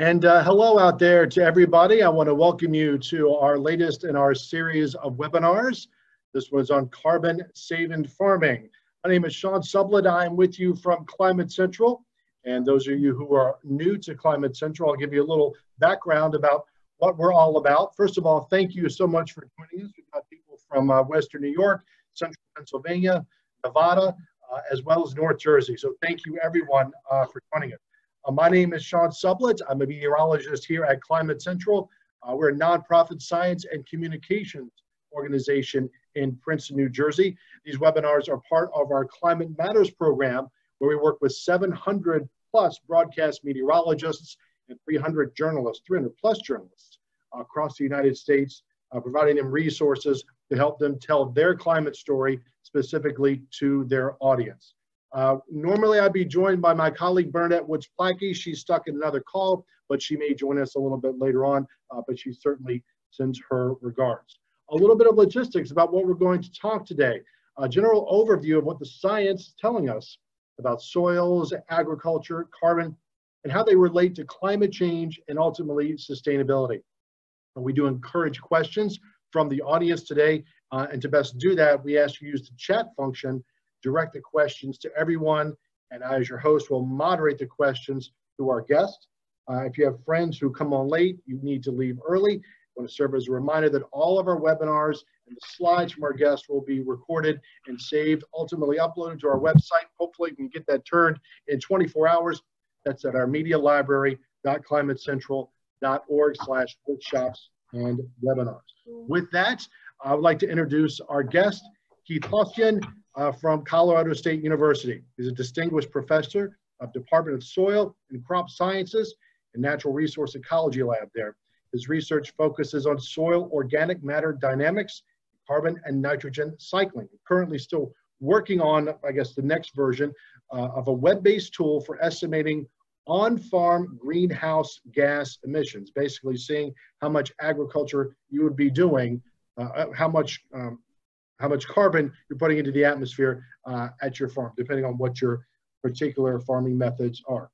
And uh, hello out there to everybody. I want to welcome you to our latest in our series of webinars. This was on carbon saving farming. My name is Sean Sublett. I'm with you from Climate Central. And those of you who are new to Climate Central, I'll give you a little background about what we're all about. First of all, thank you so much for joining us. We've got people from uh, Western New York, Central Pennsylvania, Nevada, uh, as well as North Jersey. So thank you everyone uh, for joining us. Uh, my name is Sean Sublett. I'm a meteorologist here at Climate Central. Uh, we're a nonprofit science and communications organization in Princeton, New Jersey. These webinars are part of our Climate Matters program, where we work with 700 plus broadcast meteorologists and 300 journalists, 300 plus journalists across the United States, uh, providing them resources to help them tell their climate story specifically to their audience. Uh, normally I'd be joined by my colleague Bernadette Woods Plackey. She's stuck in another call, but she may join us a little bit later on, uh, but she certainly sends her regards. A little bit of logistics about what we're going to talk today. A general overview of what the science is telling us about soils, agriculture, carbon, and how they relate to climate change and ultimately sustainability. And we do encourage questions from the audience today, uh, and to best do that, we ask you to use the chat function direct the questions to everyone, and I, as your host, will moderate the questions to our guest. Uh, if you have friends who come on late, you need to leave early. I want to serve as a reminder that all of our webinars and the slides from our guests will be recorded and saved, ultimately uploaded to our website. Hopefully we can get that turned in 24 hours. That's at our media library.climatecentral.org slash workshops and webinars. With that, I would like to introduce our guest, Keith Paustian uh, from Colorado State University. He's a distinguished professor of Department of Soil and Crop Sciences and Natural Resource Ecology Lab there. His research focuses on soil organic matter dynamics, carbon and nitrogen cycling. Currently still working on, I guess, the next version uh, of a web-based tool for estimating on-farm greenhouse gas emissions, basically seeing how much agriculture you would be doing, uh, how much um, how much carbon you're putting into the atmosphere uh, at your farm, depending on what your particular farming methods are.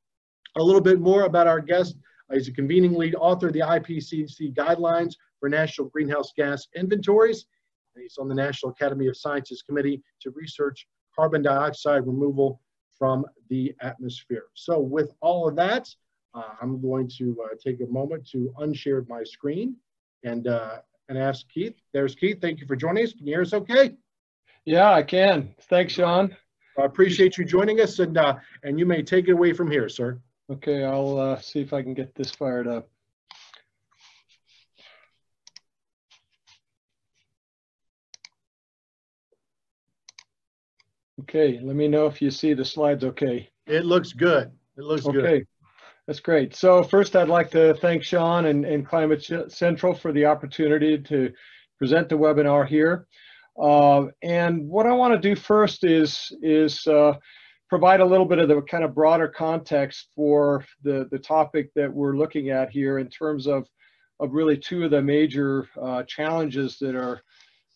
A little bit more about our guest. Uh, he's a convening lead author of the IPCC guidelines for national greenhouse gas inventories. And he's on the National Academy of Sciences Committee to research carbon dioxide removal from the atmosphere. So with all of that, uh, I'm going to uh, take a moment to unshare my screen and uh, and ask Keith. There's Keith. Thank you for joining us. Can you hear us okay? Yeah, I can. Thanks, Sean. I appreciate you joining us, and uh, and you may take it away from here, sir. Okay, I'll uh, see if I can get this fired up. Okay, let me know if you see the slides okay. It looks good. It looks okay. good. Okay, that's great. So first I'd like to thank Sean and, and Climate Central for the opportunity to present the webinar here. Uh, and what I want to do first is, is uh, provide a little bit of the kind of broader context for the, the topic that we're looking at here in terms of, of really two of the major uh, challenges that are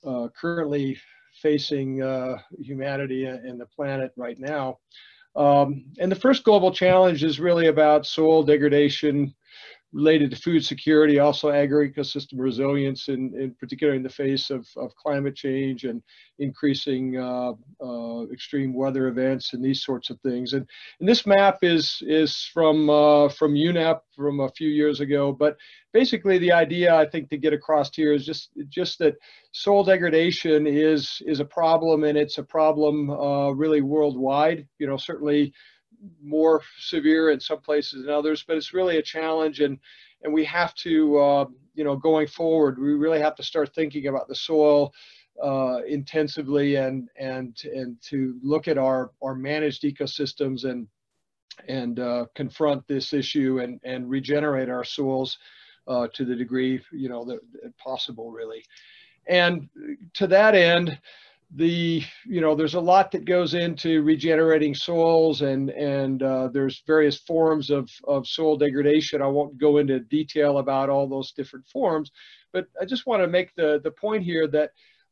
uh, currently facing uh, humanity and the planet right now. Um, and the first global challenge is really about soil degradation related to food security, also agro-ecosystem resilience, in, in particular in the face of, of climate change and increasing uh, uh, extreme weather events and these sorts of things. And, and this map is, is from, uh, from UNEP from a few years ago, but basically the idea I think to get across here is just, just that soil degradation is, is a problem and it's a problem uh, really worldwide. You know, certainly more severe in some places than others, but it's really a challenge and and we have to uh, you know going forward we really have to start thinking about the soil uh, intensively and and and to look at our our managed ecosystems and and uh, confront this issue and and regenerate our soils uh, to the degree you know that, that possible really. And to that end the you know there's a lot that goes into regenerating soils and and uh, there's various forms of of soil degradation. I won't go into detail about all those different forms but i just want to make the the point here that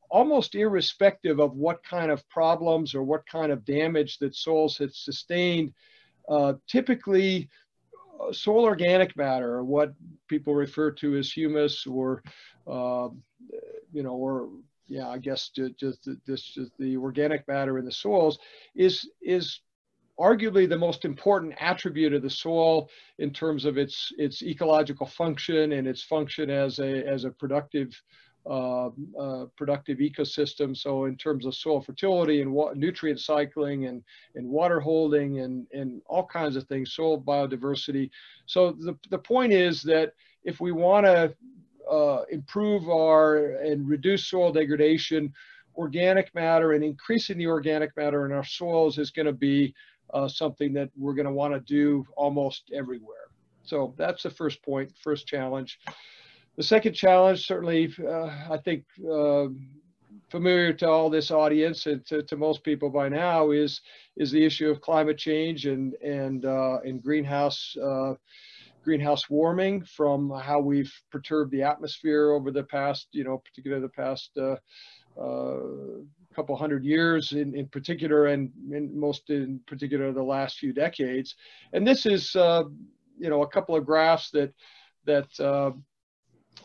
almost irrespective of what kind of problems or what kind of damage that soils have sustained uh, typically soil organic matter, what people refer to as humus, or uh, you know, or yeah, I guess just, the organic matter in the soils is is arguably the most important attribute of the soil in terms of its its ecological function and its function as a as a productive uh, uh, productive ecosystem. So in terms of soil fertility and nutrient cycling and, and water holding and, and all kinds of things, soil biodiversity. So the, the point is that if we want to uh, improve our and reduce soil degradation, organic matter and increasing the organic matter in our soils is going to be uh, something that we're going to want to do almost everywhere. So that's the first point, first challenge. The second challenge, certainly, uh, I think uh, familiar to all this audience and to, to, most people by now, is is the issue of climate change and and uh, and greenhouse uh, greenhouse warming from how we've perturbed the atmosphere over the past, you know, particularly the past uh, uh, couple hundred years in, in particular, and in most in particular the last few decades. And this is, uh, you know, a couple of graphs that that uh,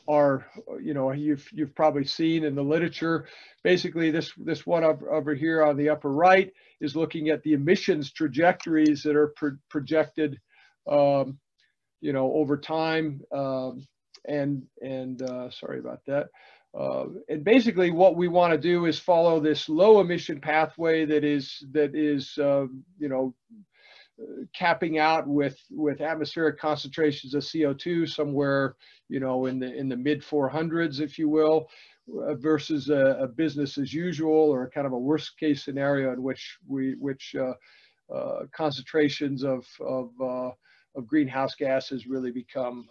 are, you know, you've you've probably seen in the literature. Basically, this this one up, over here on the upper right is looking at the emissions trajectories that are pro projected, um, you know, over time. Um, and and uh, sorry about that. Uh, and basically what we want to do is follow this low emission pathway that is that is uh, you know capping out with with atmospheric concentrations of CO2 somewhere you know in the in the mid 400s if you will uh, versus a, a, business as usual or kind of a worst case scenario in which we which uh, uh, concentrations of of, of greenhouse gases really become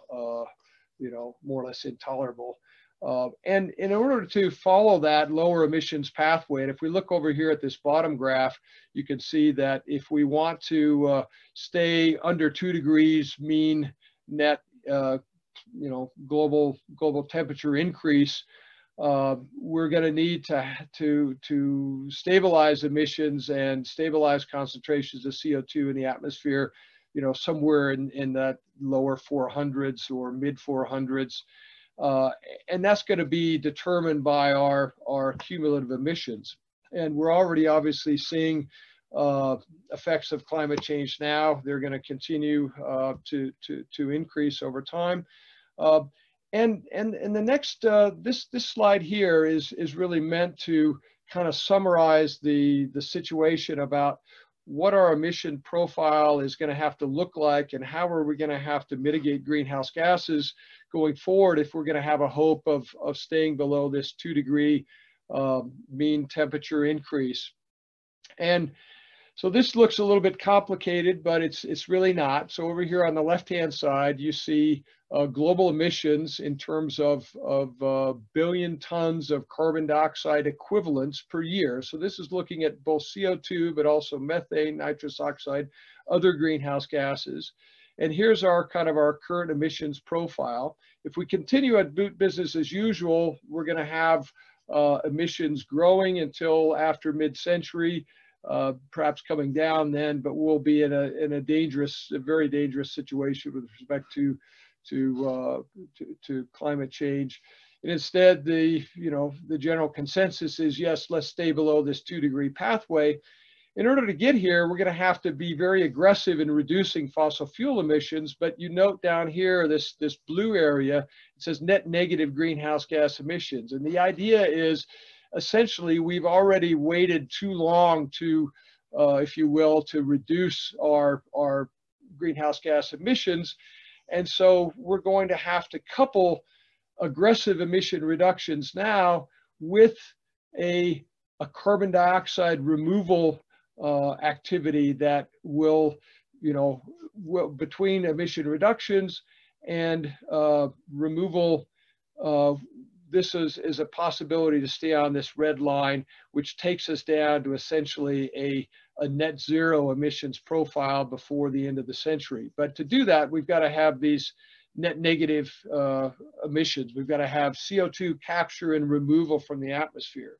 you know more or less intolerable. Uh, and in order to follow that lower emissions pathway, and if we look over here at this bottom graph, you can see that if we want to uh, stay under two degrees mean net, uh, you know, global global temperature increase, uh, we're going to need to to to stabilize emissions and stabilize concentrations of CO2 in the atmosphere, you know, somewhere in in that lower 400s or mid 400s. Uh, and that's going to be determined by our, our cumulative emissions. And we're already obviously seeing uh, effects of climate change now. They're going to continue uh, to, to, to increase over time. Uh, and, and, and the next, uh, this, this slide here is, is really meant to kind of summarize the, the situation about what our emission profile is going to have to look like and how are we going to have to mitigate greenhouse gases going forward if we're going to have a hope of, of staying below this two degree um, mean temperature increase. And so this looks a little bit complicated, but it's, it's really not. So over here on the left-hand side, you see uh, global emissions in terms of, of uh, billion tons of carbon dioxide equivalents per year. So this is looking at both CO2, but also methane, nitrous oxide, other greenhouse gases. And here's our kind of our current emissions profile. If we continue at boot business as usual, we're going to have uh, emissions growing until after mid-century uh, perhaps coming down then, but we'll be in a in a dangerous, a very dangerous situation with respect to to uh, to, to climate change. And instead, the you know the general consensus is yes, let's stay below this two degree pathway. In order to get here, we're going to have to be very aggressive in reducing fossil fuel emissions. But you note down here this this blue area, it says net negative greenhouse gas emissions, and the idea is essentially we've already waited too long to, uh, if you will, to reduce our, our greenhouse gas emissions. And so we're going to have to couple aggressive emission reductions now with a, a carbon dioxide removal uh, activity that will, you know, will, between emission reductions and uh, removal uh, this is, is a possibility to stay on this red line, which takes us down to essentially a, a net zero emissions profile before the end of the century. But to do that, we've got to have these net negative uh, emissions. We've got to have CO2 capture and removal from the atmosphere.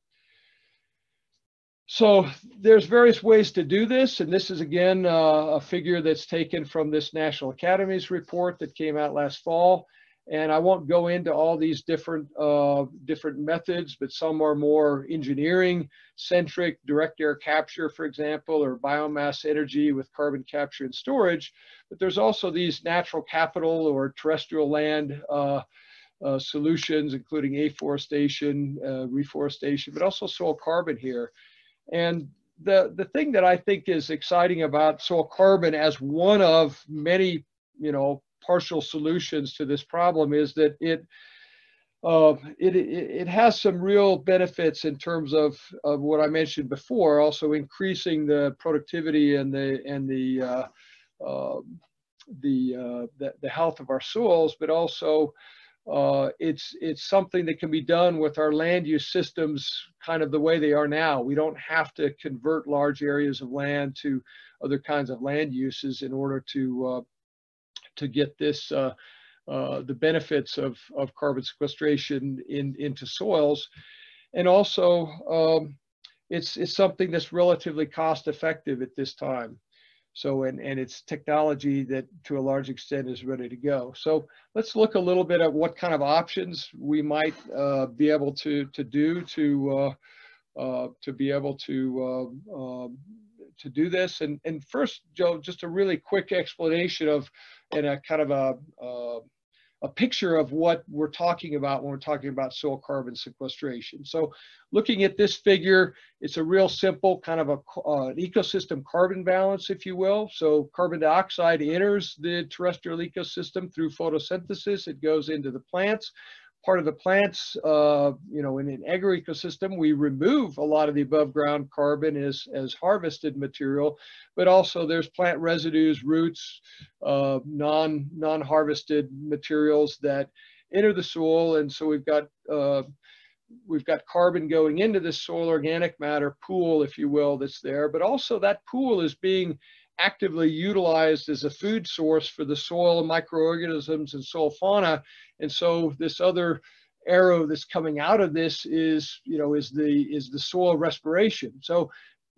so there's various ways to do this, and this is again uh, a figure that's taken from this National Academies report that came out last fall. And I won't go into all these different uh, different methods, but some are more engineering centric, direct air capture, for example, or biomass energy with carbon capture and storage. But there's also these natural capital or terrestrial land uh, uh, solutions, including afforestation, uh, reforestation, but also soil carbon here. And the, the thing that I think is exciting about soil carbon as one of many, you know, partial solutions to this problem is that it, uh, it, it, has some real benefits in terms of, of what I mentioned before, also increasing the productivity and the, and the, uh, uh, the, the, the, health of our soils, but also uh, it's it's something that can be done with our land use systems kind of the way they are now. We don't have to convert large areas of land to other kinds of land uses in order to uh, to get this uh, uh the benefits of, of carbon sequestration in, into soils. And also, um, it's, it's something that's relatively cost effective at this time. So, and, and it's technology that to a large extent is ready to go. So let's look a little bit at what kind of options we might uh, be able to, to do to, uh, uh, to be able to, um, um, to do this. And, and first, Joe, just a really quick explanation of, and a kind of a, uh, a picture of what we're talking about when we're talking about soil carbon sequestration. So looking at this figure, it's a real simple kind of a, uh, an ecosystem carbon balance, if you will. So carbon dioxide enters the terrestrial ecosystem through photosynthesis. It goes into the plants part of the plants, uh, you know, in an agro-ecosystem, we remove a lot of the above ground carbon as, as harvested material, but also there's plant residues, roots, uh, non, non-harvested materials that enter the soil. And so we've got, uh, we've got carbon going into this soil organic matter pool, if you will, that's there, but also that pool is being actively utilized as a food source for the soil microorganisms and soil fauna. And so this other arrow that's coming out of this is, you know, is the is the soil respiration. So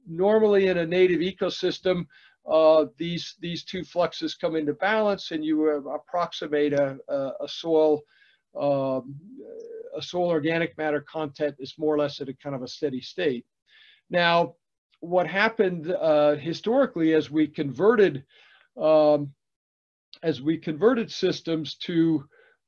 normally in a native ecosystem, uh, these these two fluxes come into balance, and you approximate a, a, a soil um, a soil organic matter content is more or less at a kind of a steady state. Now, what happened uh, historically as we converted um, as we converted systems to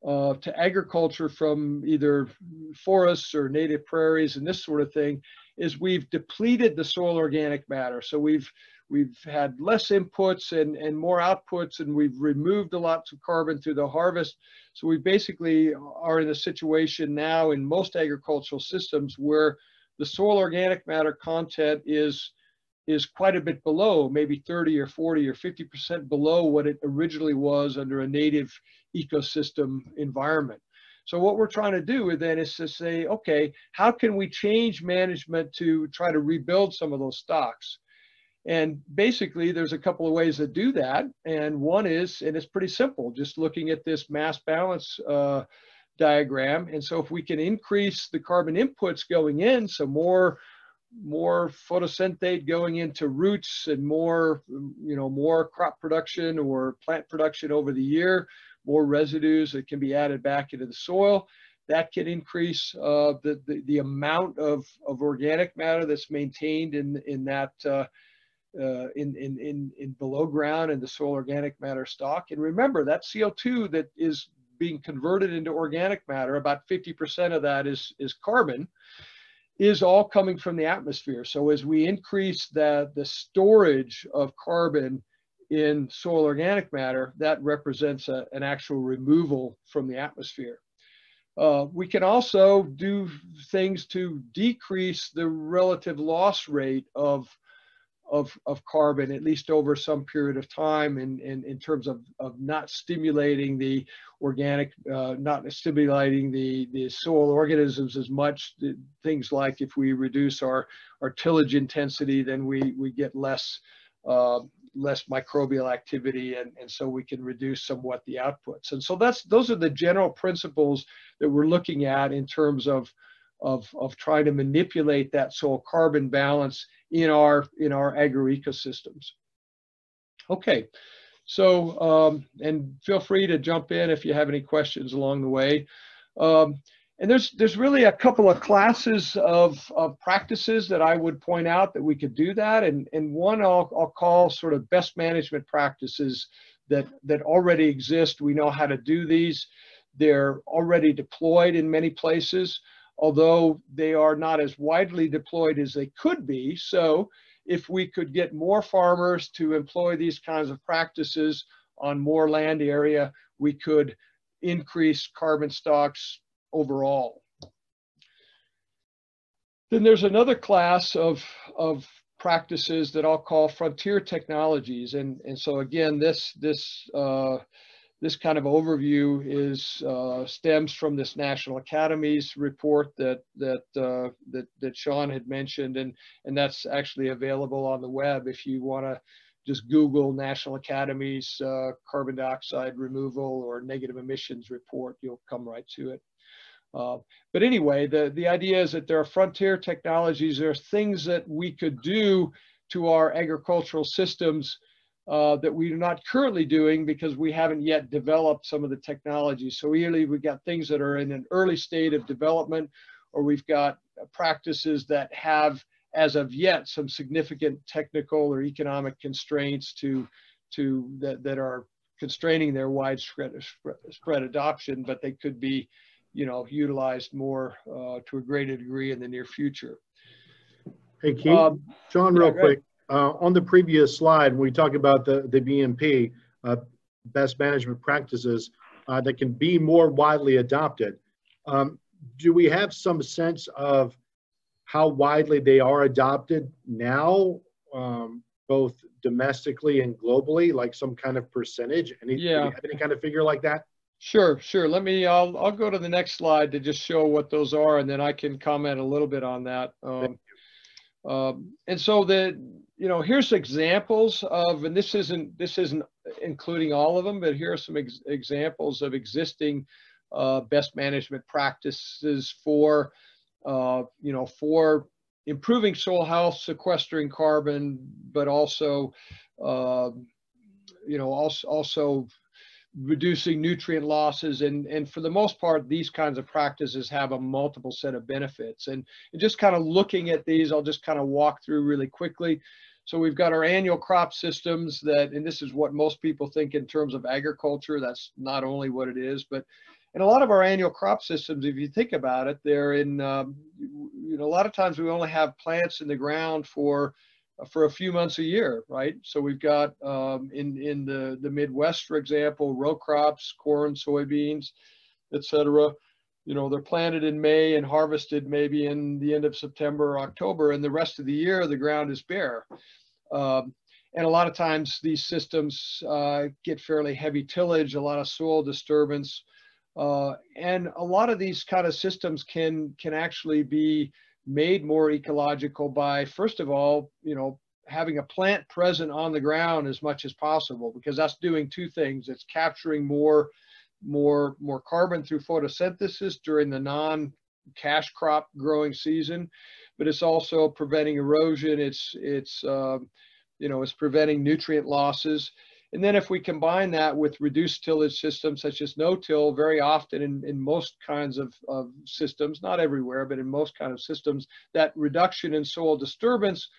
uh, to agriculture from either forests or native prairies and this sort of thing is we've depleted the soil organic matter. So we've we've had less inputs and, and more outputs and we've removed a lot of carbon through the harvest. So we basically are in a situation now in most agricultural systems where the soil organic matter content is is quite a bit below, maybe 30 or 40 or 50% below what it originally was under a native ecosystem environment. So what we're trying to do then is to say, okay, how can we change management to try to rebuild some of those stocks? And basically, there's a couple of ways to do that. And one is, and it's pretty simple, just looking at this mass balance uh, diagram. And so if we can increase the carbon inputs going in, so more more photosynthate going into roots and more you know more crop production or plant production over the year more residues that can be added back into the soil that can increase uh, the, the, the amount of of organic matter that's maintained in in that uh, uh, in, in, in, in below ground and the soil organic matter stock. And remember that CO2 that is being converted into organic matter, about 50% of that is, is carbon, is all coming from the atmosphere. So as we increase the, the storage of carbon in soil organic matter, that represents a, an actual removal from the atmosphere. Uh, we can also do things to decrease the relative loss rate of of, of carbon, at least over some period of time in, in, in terms of, of not stimulating the organic, uh, not stimulating the, the soil organisms as much. Things like if we reduce our, our tillage intensity, then we, we get less, uh, less microbial activity and, and so we can reduce somewhat the outputs. And so that's, those are the general principles that we're looking at in terms of of, of trying to manipulate that soil carbon balance in our, in our agroecosystems. Okay, so, um, and feel free to jump in if you have any questions along the way. Um, and there's, there's really a couple of classes of, of practices that I would point out that we could do that. And, and one I'll, I'll call sort of best management practices that, that already exist. We know how to do these. They're already deployed in many places, although they are not as widely deployed as they could be. So if we could get more farmers to employ these kinds of practices on more land area, we could increase carbon stocks overall. Then there's another class of, of practices that I'll call frontier technologies. And, and so again, this, this, uh, this kind of overview is uh, stems from this National Academies report that that, uh, that that Sean had mentioned, and and that's actually available on the web if you want to just Google National Academies uh, carbon dioxide removal or negative emissions report, you'll come right to it. Uh, but anyway, the, the idea is that there are frontier technologies, there are things that we could do to our agricultural systems uh, that we're not currently doing because we haven't yet developed some of the technologies. So really we've got things that are in an early state of development or we've got practices that have as of yet some significant technical or economic constraints to, to that, that are constraining their widespread spread adoption, but they could be you know, utilized more uh, to a greater degree in the near future. Hey, Keith, um, John, real yeah, quick. Uh, on the previous slide, when we talk about the, the BMP, uh, best management practices uh, that can be more widely adopted, um, do we have some sense of how widely they are adopted now, um, both domestically and globally, like some kind of percentage? Any, yeah. any kind of figure like that? Sure, sure. Let me, I'll, I'll go to the next slide to just show what those are and then I can comment a little bit on that. Um, um, and so the, you know, here's examples of, and this isn't, this isn't including all of them, but here are some ex examples of existing uh, best management practices for, uh, you know, for improving soil health, sequestering carbon, but also, uh, you know, also, also reducing nutrient losses. And and for the most part these kinds of practices have a multiple set of benefits. And, and just kind of looking at these i'll just kind of walk through really quickly. So we've got our annual crop systems that and this is what most people think in terms of agriculture. That's not only what it is but in a lot of our annual crop systems if you think about it they're in um, you know a lot of times we only have plants in the ground for for a few months a year, right? So we've got um, in in the the Midwest, for example, row crops, corn, soybeans, etc. You know, they're planted in May and harvested maybe in the end of September or October, and the rest of the year the ground is bare. Um, and a lot of times these systems uh, get fairly heavy tillage, a lot of soil disturbance, uh, and a lot of these kind of systems can can actually be made more ecological by, first of all, you know, having a plant present on the ground as much as possible, because that's doing two things. It's capturing more, more, more carbon through photosynthesis during the non cash crop growing season, but it's also preventing erosion. It's, it's, uh, you know, it's preventing nutrient losses. And then if we combine that with reduced tillage systems such as no-till, very often in, in most kinds of, of systems, not everywhere, but in most kind of systems, that reduction in soil disturbance,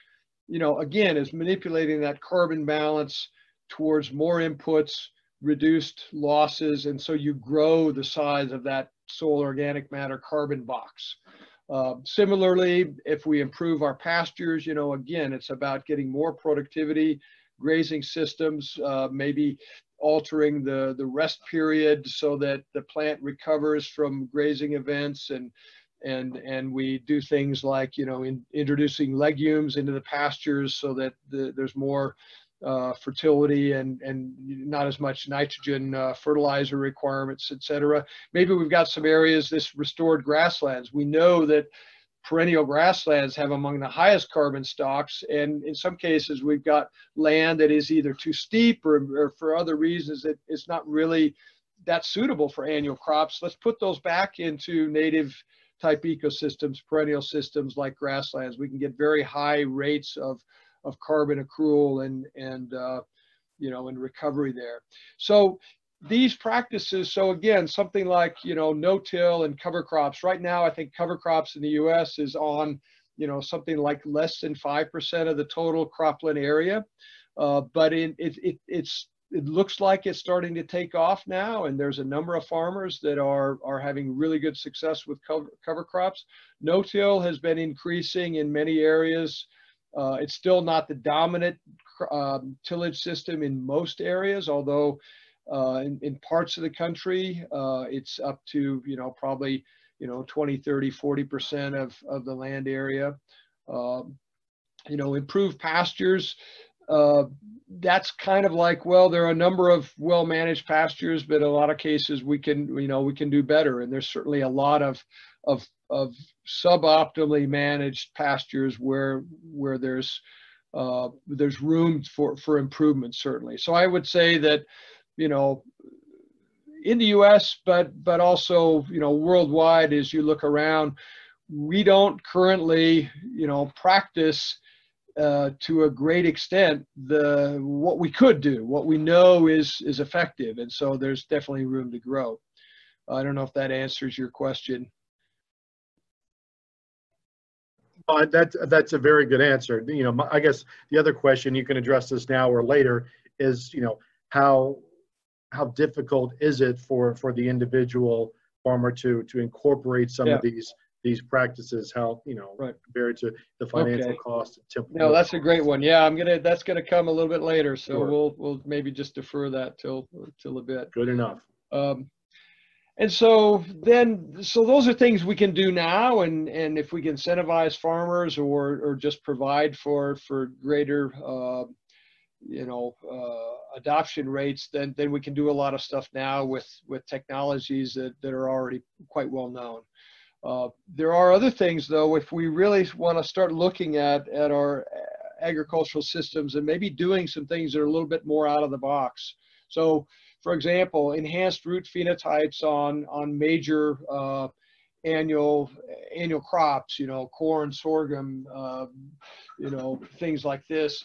you know, again, is manipulating that carbon balance towards more inputs, reduced losses, and so you grow the size of that soil organic matter carbon box. Uh, similarly, if we improve our pastures, you know, again, it's about getting more productivity, grazing systems, uh, maybe altering the, the rest period so that the plant recovers from grazing events and and and we do things like you know in, introducing legumes into the pastures so that the, there's more uh, fertility and and not as much nitrogen uh, fertilizer requirements, etc. Maybe we've got some areas this restored grasslands. We know that perennial grasslands have among the highest carbon stocks. And in some cases, we've got land that is either too steep or, or for other reasons that it's not really that suitable for annual crops. Let's put those back into native type ecosystems, perennial systems like grasslands. We can get very high rates of, of carbon accrual and, and uh, you know, and recovery there. So these practices, so again, something like, you know, no-till and cover crops. Right now, I think cover crops in the US is on, you know, something like less than 5% of the total cropland area. Uh, but in, it, it, it's it looks like it's starting to take off now, and there's a number of farmers that are are having really good success with cover, cover crops. No-till has been increasing in many areas. Uh, it's still not the dominant um, tillage system in most areas, although uh, in, in, parts of the country, uh, it's up to, you know, probably, you know, 20, 30, 40% of, of the land area. Um, you know, improved pastures, uh, that's kind of like, well, there are a number of well-managed pastures, but in a lot of cases we can, you know, we can do better. And there's certainly a lot of, of, of suboptimally managed pastures where, where there's, uh, there's room for, for improvement, certainly. So I would say that, you know, in the U.S., but but also you know worldwide, as you look around, we don't currently you know practice uh, to a great extent the what we could do, what we know is is effective, and so there's definitely room to grow. I don't know if that answers your question. Uh, that's that's a very good answer. You know, I guess the other question you can address this now or later is, you know, how how difficult is it for for the individual farmer to to incorporate some yeah. of these these practices how you know right. compared to the financial okay. cost no that's a great one yeah i'm gonna that's gonna come a little bit later so sure. we'll we'll maybe just defer that till till a bit good enough um, and so then so those are things we can do now and and if we can incentivize farmers or or just provide for for greater uh, you know uh, adoption rates then then we can do a lot of stuff now with with technologies that, that are already quite well known uh, there are other things, though, if we really want to start looking at, at our agricultural systems and maybe doing some things that are a little bit more out of the box. So, for example, enhanced root phenotypes on, on major uh, annual annual crops, you know, corn, sorghum, uh, you know, things like this.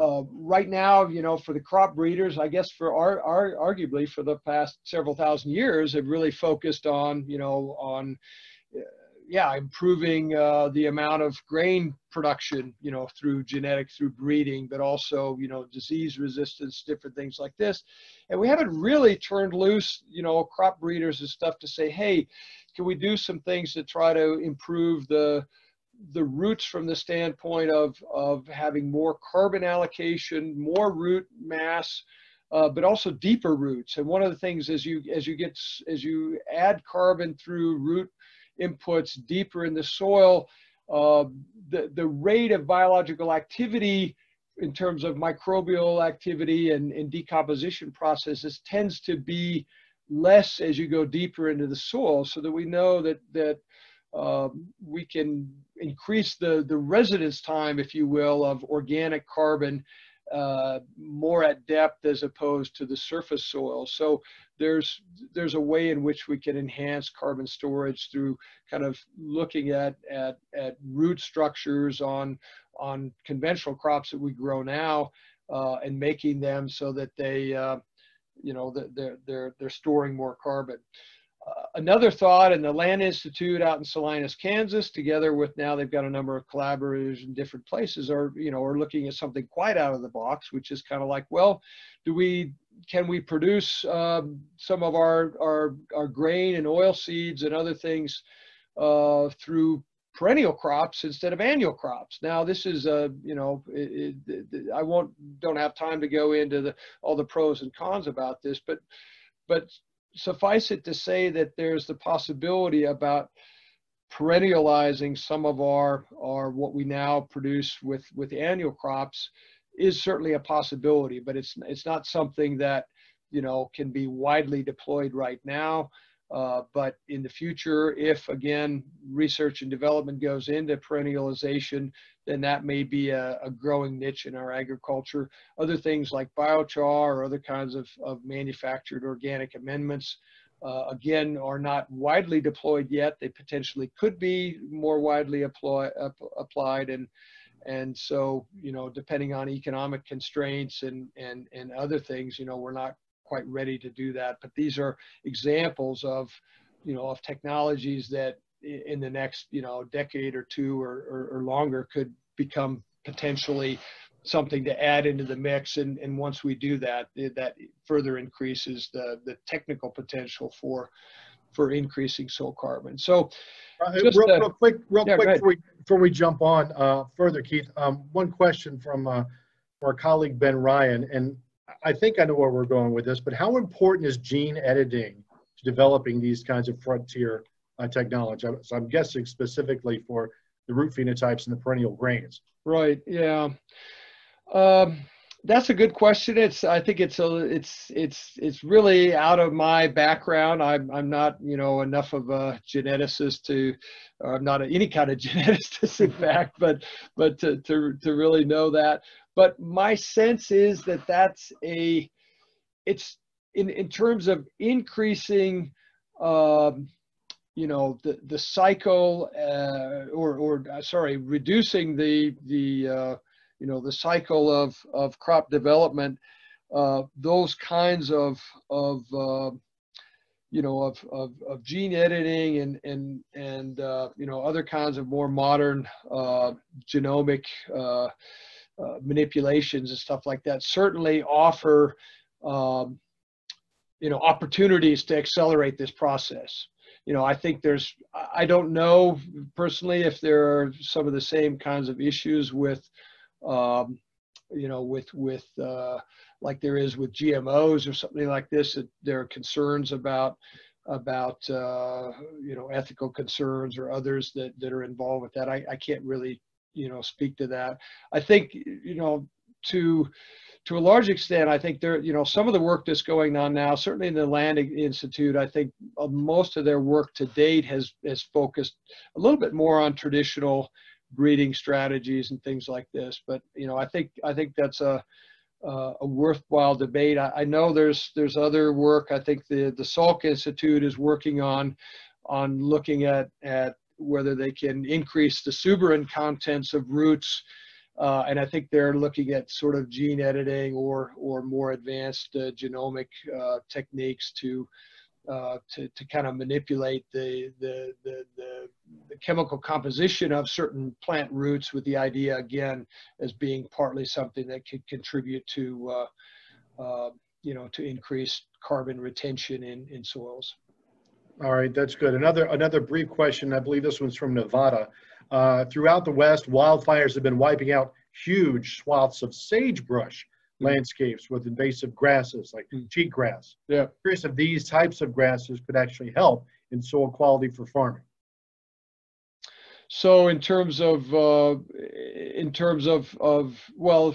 Uh, right now, you know, for the crop breeders, I guess for our, our arguably for the past several thousand years, have really focused on, you know, on yeah, improving uh, the amount of grain production, you know, through genetics, through breeding, but also, you know, disease resistance, different things like this. And we haven't really turned loose, you know, crop breeders and stuff to say, hey, can we do some things to try to improve the the roots from the standpoint of of having more carbon allocation, more root mass, uh, but also deeper roots. And one of the things as you as you get as you add carbon through root inputs deeper in the soil, uh, the, the rate of biological activity in terms of microbial activity and, and decomposition processes tends to be less as you go deeper into the soil so that we know that, that um, we can increase the, the residence time, if you will, of organic carbon uh, more at depth as opposed to the surface soil. So there's there's a way in which we can enhance carbon storage through kind of looking at at, at root structures on on conventional crops that we grow now uh, and making them so that they uh, you know they're they're they're storing more carbon. Uh, another thought in the Land Institute out in Salinas, Kansas, together with now they've got a number of collaborators in different places, are you know are looking at something quite out of the box, which is kind of like, well, do we can we produce um, some of our, our our grain and oil seeds and other things uh, through perennial crops instead of annual crops. Now this is a, you know, it, it, I won't, don't have time to go into the, all the pros and cons about this, but, but suffice it to say that there's the possibility about perennializing some of our, our what we now produce with, with annual crops is certainly a possibility, but it's, it's not something that, you know, can be widely deployed right now. Uh, but in the future, if again, research and development goes into perennialization, then that may be a, a, growing niche in our agriculture. Other things like biochar or other kinds of, of manufactured organic amendments uh, again, are not widely deployed yet. They potentially could be more widely apply, applied. And, and so, you know, depending on economic constraints and, and, and other things, you know, we're not quite ready to do that. But these are examples of, you know, of technologies that in the next, you know, decade or two or, or, or longer could become potentially something to add into the mix. And, and once we do that, that further increases the, the technical potential for, for increasing soil carbon. So uh, real, uh, real, quick, real yeah, quick before we, before we jump on uh, further, Keith, um, one question from uh, our colleague Ben Ryan, and I think I know where we're going with this, but how important is gene editing to developing these kinds of frontier uh, technology? So I'm guessing specifically for the root phenotypes and the perennial grains. Right. Yeah. Um, that's a good question. It's I think it's a it's it's it's really out of my background. I'm I'm not you know enough of a geneticist to, I'm not a, any kind of geneticist in fact, but but to, to to really know that. But my sense is that that's a it's in in terms of increasing. Um, you know the the cycle uh, or or uh, sorry reducing the the uh, you know, the cycle of, of crop development, uh, those kinds of, of uh, you know, of, of, of, gene editing and, and, and uh, you know, other kinds of more modern uh, genomic uh, uh, manipulations and stuff like that certainly offer, um, you know, opportunities to accelerate this process. You know, I think there's, I don't know personally if there are some of the same kinds of issues with um, you know, with with uh, like there is with GMOs or something like this. That there are concerns about about uh, you know ethical concerns or others that that are involved with that. I, I can't really you know speak to that. I think you know to to a large extent, I think there, you know, some of the work that's going on now, certainly in the Land Institute, I think uh, most of their work to date has has focused a little bit more on traditional breeding strategies and things like this. But you know, I think I think that's a uh, a worthwhile debate. I, I, know there's there's other work. I think the the Salk Institute is working on on looking at at whether they can increase the suberin contents of roots. Uh, and I think they're looking at sort of gene editing or or more advanced uh, genomic uh, techniques to uh, to, to kind of manipulate the, the, the, the, the chemical composition of certain plant roots with the idea, again, as being partly something that could contribute to, uh, uh, you know, to increase carbon retention in, in soils. All right, that's good. Another, another brief question. I believe this one's from Nevada. Uh, throughout the West, wildfires have been wiping out huge swaths of sagebrush landscapes with invasive grasses like mm. cheatgrass. Yeah. Curious if these types of grasses could actually help in soil quality for farming. So in terms of uh, in terms of of well,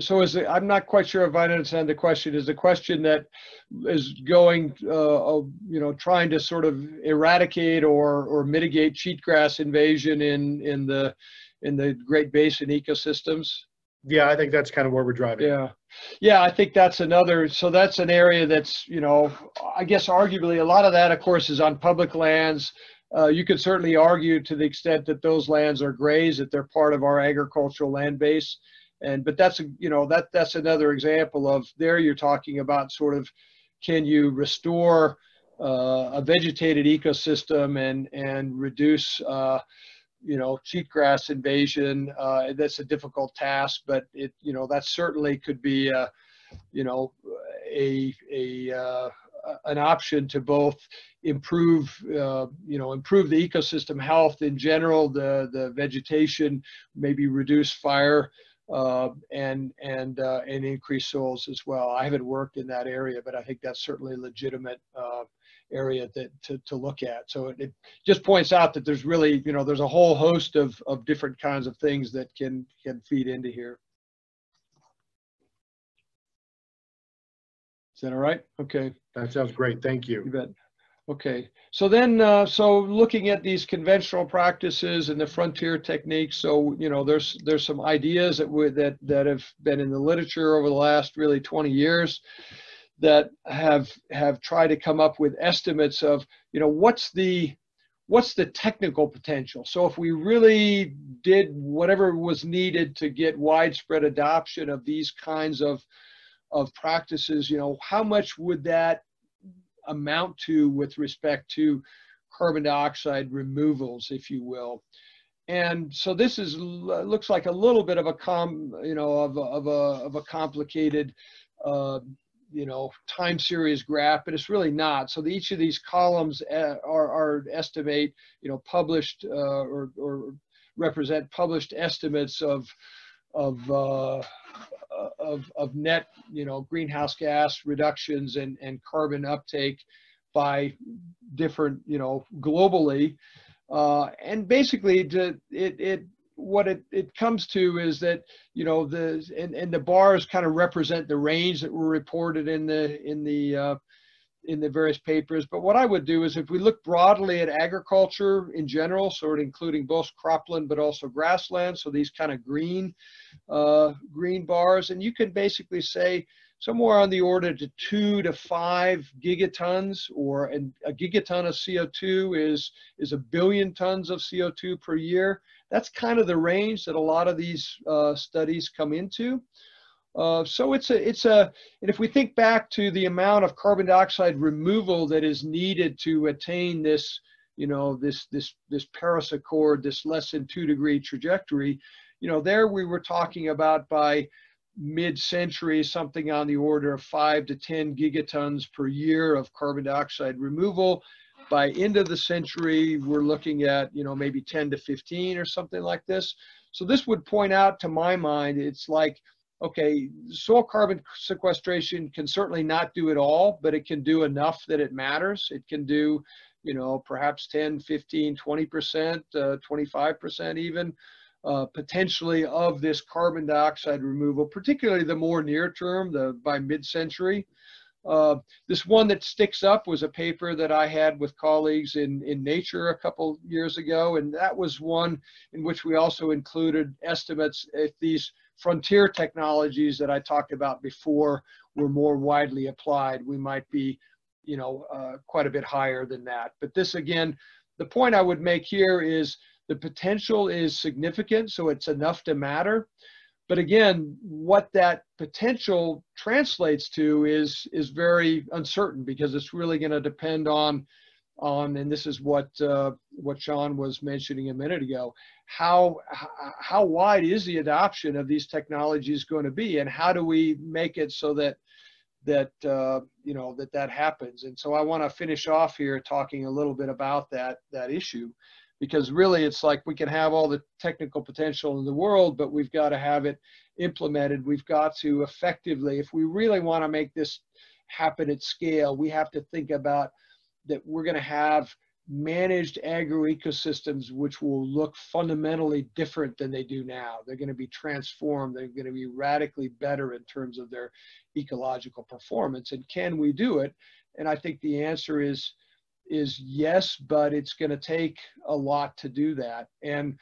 so is I'm not quite sure if I understand the question. Is the question that is going uh, uh, you know trying to sort of eradicate or or mitigate cheatgrass invasion in in the in the Great Basin ecosystems? Yeah, I think that's kind of where we're driving. Yeah. Yeah, I think that's another, so that's an area that's, you know, I guess arguably a lot of that, of course, is on public lands. Uh, you could certainly argue to the extent that those lands are grazed, that they're part of our agricultural land base. And, but that's, a, you know, that that's another example of there you're talking about sort of, can you restore uh, a vegetated ecosystem and, and reduce, uh, you know, cheatgrass invasion. Uh, that's a difficult task, but it, you know, that certainly could be, a, you know, a, a, uh, an option to both improve, uh, you know, improve the ecosystem health in general, the, the vegetation, maybe reduce fire, uh, and and uh, and increase soils as well. I haven't worked in that area, but I think that's certainly legitimate uh, area that to, to look at. So it, it, just points out that there's really, you know, there's a whole host of, of different kinds of things that can, can feed into here. Is that all right? Okay. That sounds great. Thank you. You bet. Okay, so then, uh, so looking at these conventional practices and the frontier techniques, so you know, there's there's some ideas that would that that have been in the literature over the last really 20 years that have have tried to come up with estimates of you know what's the what's the technical potential? So if we really did whatever was needed to get widespread adoption of these kinds of of practices you know how much would that amount to with respect to carbon dioxide removals if you will? And so this is looks like a little bit of a com you know of of a, of a complicated uh, you know time series graph but it's really not. So the, each of these columns uh, are, are estimate you know published uh, or, or represent published estimates of of uh, of, of net you know greenhouse gas reductions and, and carbon uptake by different you know globally. Uh, and basically, to, it, it what it, it comes to is that you know the and, and the bars kind of represent the range that were reported in the in the uh, in the various papers. But what I would do is if we look broadly at agriculture in general, sort of including both cropland but also grassland, so these kind of green uh, green bars, and you can basically say somewhere on the order to two to five gigatons, or and a gigaton of CO2 is is a billion tons of CO2 per year. That's kind of the range that a lot of these uh, studies come into. Uh, so it's a it's a and if we think back to the amount of carbon dioxide removal that is needed to attain this you know this this this Paris Accord this less than two degree trajectory, you know there we were talking about by mid-century, something on the order of five to 10 gigatons per year of carbon dioxide removal. By end of the century, we're looking at, you know, maybe 10 to 15 or something like this. So this would point out to my mind, it's like, okay, soil carbon sequestration can certainly not do it all, but it can do enough that it matters. It can do, you know, perhaps 10, 15, 20%, uh, 25% even uh, potentially of this carbon dioxide removal, particularly the more near term, the by mid-century. Uh, this one that sticks up was a paper that I had with colleagues in, in Nature a couple years ago, and that was one in which we also included estimates if these frontier technologies that I talked about before were more widely applied, we might be, you know, uh, quite a bit higher than that. But this again, the point I would make here is the potential is significant, so it's enough to matter. But again, what that potential translates to is is very uncertain because it's really going to depend on on and this is what uh, what Sean was mentioning a minute ago. How how wide is the adoption of these technologies going to be, and how do we make it so that that uh, you know that that happens? And so I want to finish off here talking a little bit about that that issue because really it's like we can have all the technical potential in the world, but we've got to have it implemented. We've got to effectively, if we really want to make this happen at scale, we have to think about that we're going to have managed agroecosystems which will look fundamentally different than they do now. They're going to be transformed. They're going to be radically better in terms of their ecological performance. And can we do it? And I think the answer is is yes, but it's going to take a lot to do that. And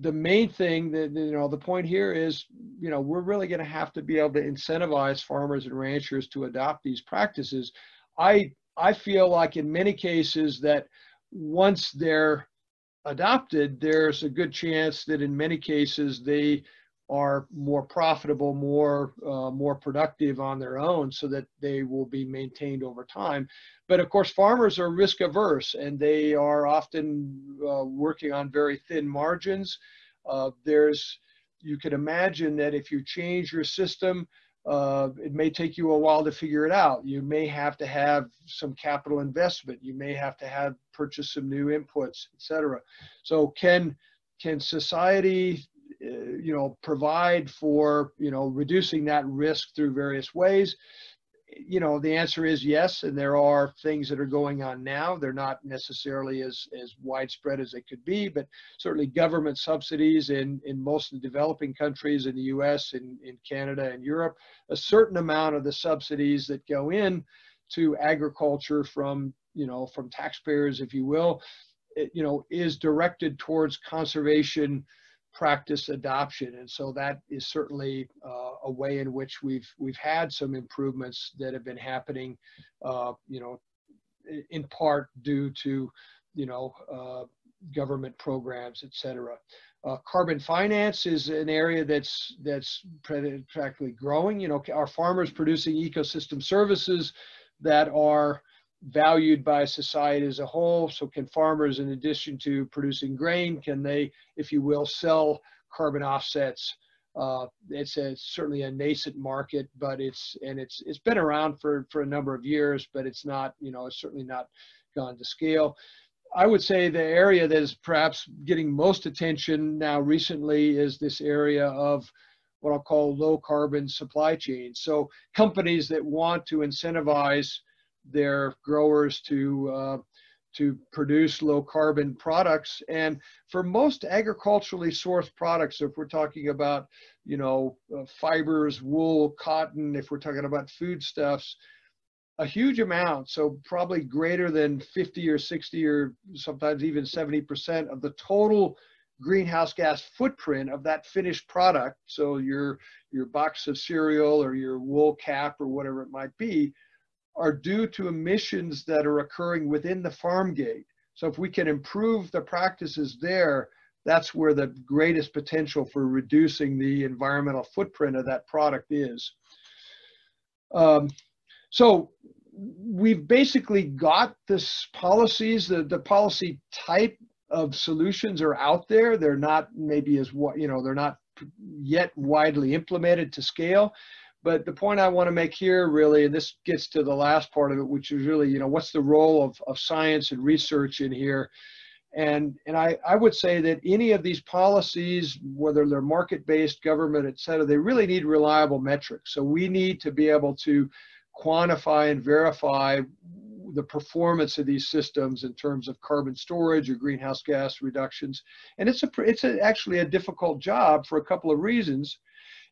the main thing that you know the point here is you know we're really going to have to be able to incentivize farmers and ranchers to adopt these practices i i feel like in many cases that once they're adopted there's a good chance that in many cases they are more profitable, more uh, more productive on their own, so that they will be maintained over time. But of course, farmers are risk averse, and they are often uh, working on very thin margins. Uh, there's you can imagine that if you change your system, uh, it may take you a while to figure it out. You may have to have some capital investment. You may have to have purchase some new inputs, etc. So can can society Uh, you know, provide for, you know, reducing that risk through various ways? You know, the answer is yes, and there are things that are going on now. They're not necessarily as, as widespread as they could be, but certainly government subsidies in, in most of the developing countries in the US, in, in Canada and Europe, a certain amount of the subsidies that go in to agriculture from, you know, from taxpayers, if you will, you know, is directed towards conservation practice adoption. And so that is certainly uh, a way in which we've we've had some improvements that have been happening, uh, you know, in part due to, you know, uh, government programs, et cetera. Uh, carbon finance is an area that's that's practically growing. You know, our farmers producing ecosystem services that are valued by society as a whole. So can farmers, in addition to producing grain, can they, if you will, sell carbon offsets? Uh, it's a, certainly a nascent market, but it's and it's it's been around for for a number of years, but it's not you know it's certainly not gone to scale. I would say the area that is perhaps getting most attention now recently is this area of what I'll call low carbon supply chains. So companies that want to incentivize their growers to uh, to produce low carbon products. And for most agriculturally sourced products, if we're talking about, you know, uh, fibers, wool, cotton, if we're talking about foodstuffs, a huge amount, so probably greater than 50 or 60 or sometimes even 70% of the total greenhouse gas footprint of that finished product. So your, your box of cereal or your wool cap or whatever it might be are due to emissions that are occurring within the farm gate. So if we can improve the practices there, that's where the greatest potential for reducing the environmental footprint of that product is. Um, so we've basically got this policies, the, the policy type of solutions are out there. They're not maybe as what, you know, they're not yet widely implemented to scale. But the point I want to make here really, and this gets to the last part of it, which is really, you know, what's the role of, of science and research in here? And, and I, I would say that any of these policies, whether they're market-based, government, et cetera, they really need reliable metrics. So we need to be able to quantify and verify the performance of these systems in terms of carbon storage or greenhouse gas reductions. And it's a it's a, actually a difficult job for a couple of reasons.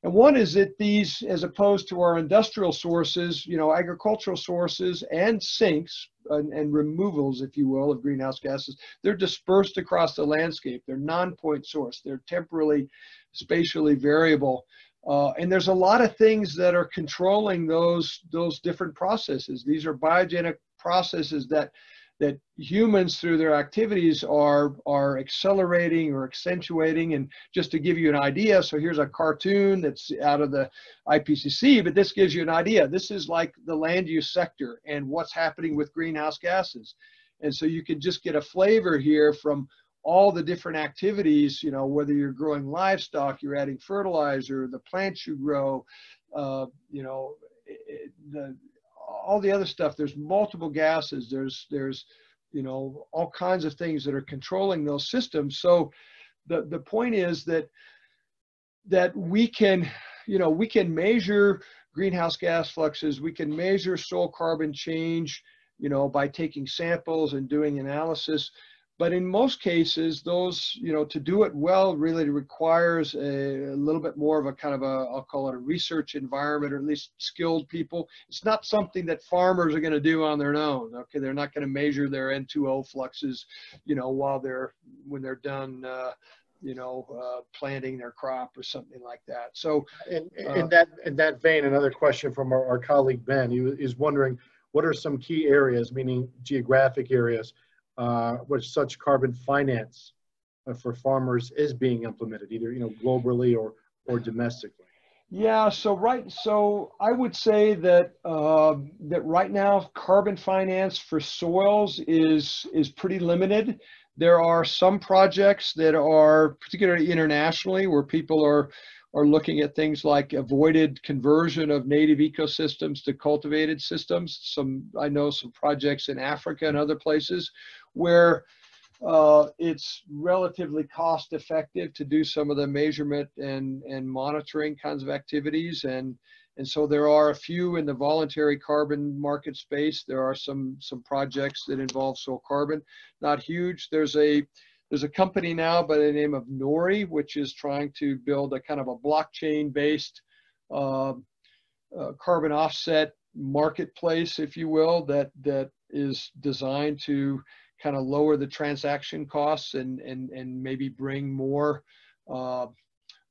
And one is that these, as opposed to our industrial sources, you know, agricultural sources and sinks and, and removals, if you will, of greenhouse gases, they're dispersed across the landscape. They're non-point source. They're temporally, spatially variable. Uh, and there's a lot of things that are controlling those those different processes. These are biogenic processes that that humans through their activities are are accelerating or accentuating. And just to give you an idea so here's a cartoon that's out of the IPCC but this gives you an idea. This is like the land use sector and what's happening with greenhouse gases. And so you can just get a flavor here from all the different activities, you know, whether you're growing livestock, you're adding fertilizer, the plants you grow, uh, you know, the, all the other stuff, there's multiple gases, there's, there's, you know, all kinds of things that are controlling those systems. So the, the point is that, that we can, you know, we can measure greenhouse gas fluxes, we can measure soil carbon change, you know, by taking samples and doing analysis. But in most cases, those, you know, to do it well really requires a, a, little bit more of a kind of a, I'll call it a research environment or at least skilled people. It's not something that farmers are going to do on their own. Okay. They're not going to measure their N2O fluxes, you know, while they're, when they're done, uh, you know, uh, planting their crop or something like that. So in, in uh, that, in that vein, another question from our, our colleague, Ben, he is wondering, what are some key areas, meaning geographic areas, uh, which such carbon finance uh, for farmers is being implemented, either you know globally or or domestically. Yeah, so right, so I would say that uh, that right now carbon finance for soils is is pretty limited. There are some projects that are particularly internationally where people are are looking at things like avoided conversion of native ecosystems to cultivated systems. Some I know some projects in Africa and other places where uh, it's relatively cost effective to do some of the measurement and, and monitoring kinds of activities. And, and so there are a few in the voluntary carbon market space. There are some, some projects that involve soil carbon, not huge. There's a, there's a company now by the name of Nori, which is trying to build a kind of a blockchain based uh, uh, carbon offset marketplace, if you will, that, that is designed to kind of lower the transaction costs and, and, and maybe bring more uh,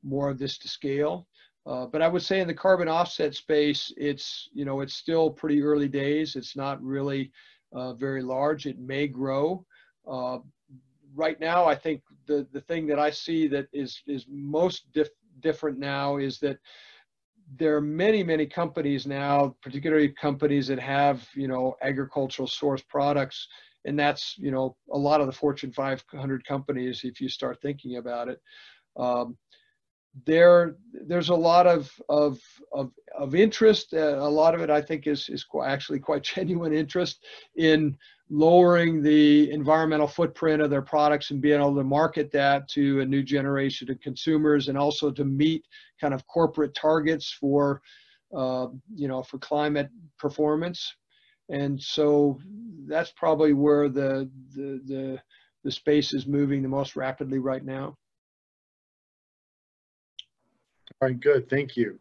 more of this to scale. Uh, but I would say in the carbon offset space, it's you know it's still pretty early days. It's not really uh, very large. It may grow. Uh, right now, I think the the thing that I see that is is most dif different now is that there are many many companies now, particularly companies that have you know agricultural source products, and that's you know a lot of the Fortune 500 companies if you start thinking about it. Um, there there's a lot of of of, of interest uh, a lot of it i think is is quite, actually quite genuine interest in lowering the environmental footprint of their products and being able to market that to a new generation of consumers and also to meet kind of corporate targets for uh, you know for climate performance and so that's probably where the the the, the space is moving the most rapidly right now all right, good. Thank you.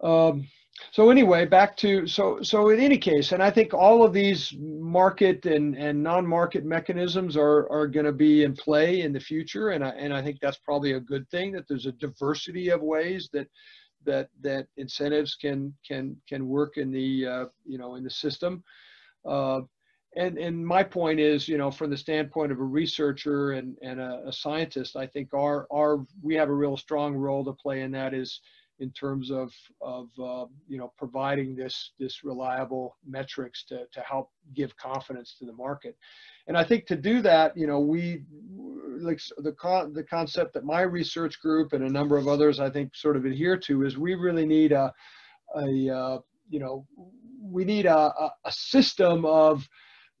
Um, so anyway, back to so so in any case, and I think all of these market and and non-market mechanisms are are going to be in play in the future, and I and I think that's probably a good thing that there's a diversity of ways that that that incentives can can can work in the uh, you know in the system. Uh, and and my point is, you know, from the standpoint of a researcher and and a, a, scientist, I think our our we have a real strong role to play in that is in terms of of uh, you know providing this this reliable metrics to to help give confidence to the market. And I think to do that, you know, we like the con the concept that my research group and a number of others I think sort of adhere to is we really need a a uh, you know we need a, a system of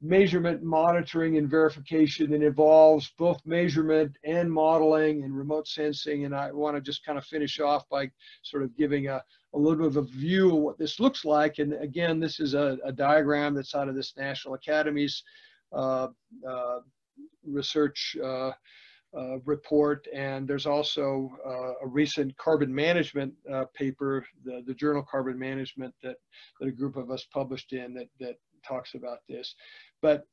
measurement, monitoring, and verification that involves both measurement and modeling and remote sensing. And I want to just kind of finish off by sort of giving a, a little bit of a view of what this looks like. And again, this is a, a diagram that's out of this National Academies uh, uh, research uh, uh report. And there's also uh, a recent carbon management uh, paper, the, the journal Carbon Management that, that a group of us published in that, that talks about this. But